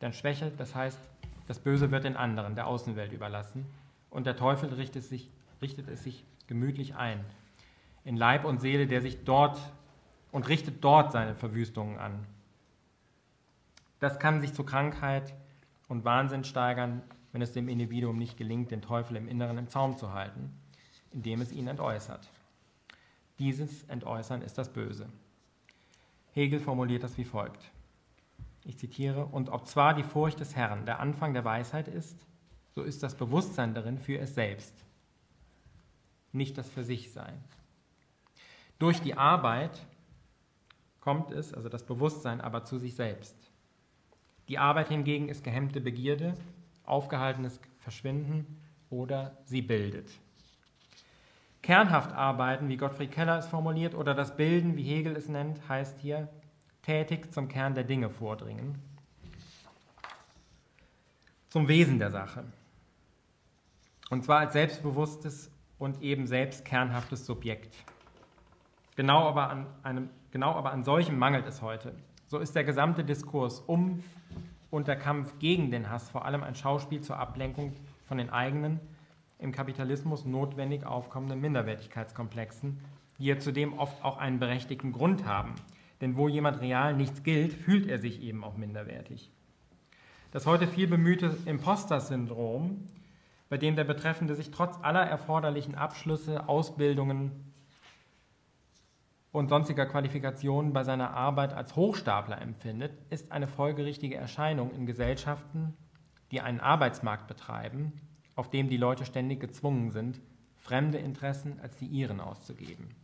Denn Schwäche, das heißt, das Böse wird den anderen, der Außenwelt überlassen, und der Teufel richtet, sich, richtet es sich gemütlich ein, in Leib und Seele, der sich dort und richtet dort seine Verwüstungen an. Das kann sich zu Krankheit und Wahnsinn steigern, wenn es dem Individuum nicht gelingt, den Teufel im Inneren im Zaum zu halten, indem es ihn entäußert. Dieses Entäußern ist das Böse. Hegel formuliert das wie folgt. Ich zitiere, und ob zwar die Furcht des Herrn der Anfang der Weisheit ist, so ist das Bewusstsein darin für es selbst, nicht das für sich sein. Durch die Arbeit kommt es, also das Bewusstsein, aber zu sich selbst. Die Arbeit hingegen ist gehemmte Begierde, aufgehaltenes Verschwinden oder sie bildet. Kernhaft arbeiten, wie Gottfried Keller es formuliert, oder das Bilden, wie Hegel es nennt, heißt hier tätig zum Kern der Dinge vordringen, zum Wesen der Sache. Und zwar als selbstbewusstes und eben selbst kernhaftes Subjekt. Genau aber, an einem, genau aber an solchem mangelt es heute. So ist der gesamte Diskurs um und der Kampf gegen den Hass vor allem ein Schauspiel zur Ablenkung von den eigenen, im Kapitalismus notwendig aufkommenden Minderwertigkeitskomplexen, die ja zudem oft auch einen berechtigten Grund haben. Denn wo jemand real nichts gilt, fühlt er sich eben auch minderwertig. Das heute viel bemühte Imposter-Syndrom bei dem der Betreffende sich trotz aller erforderlichen Abschlüsse, Ausbildungen und sonstiger Qualifikationen bei seiner Arbeit als Hochstapler empfindet, ist eine folgerichtige Erscheinung in Gesellschaften, die einen Arbeitsmarkt betreiben, auf dem die Leute ständig gezwungen sind, fremde Interessen als die ihren auszugeben.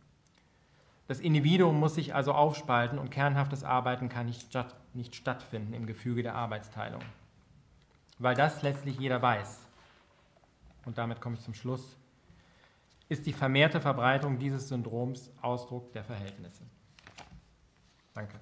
Das Individuum muss sich also aufspalten und kernhaftes Arbeiten kann nicht, statt, nicht stattfinden im Gefüge der Arbeitsteilung. Weil das letztlich jeder weiß und damit komme ich zum Schluss, ist die vermehrte Verbreitung dieses Syndroms Ausdruck der Verhältnisse. Danke.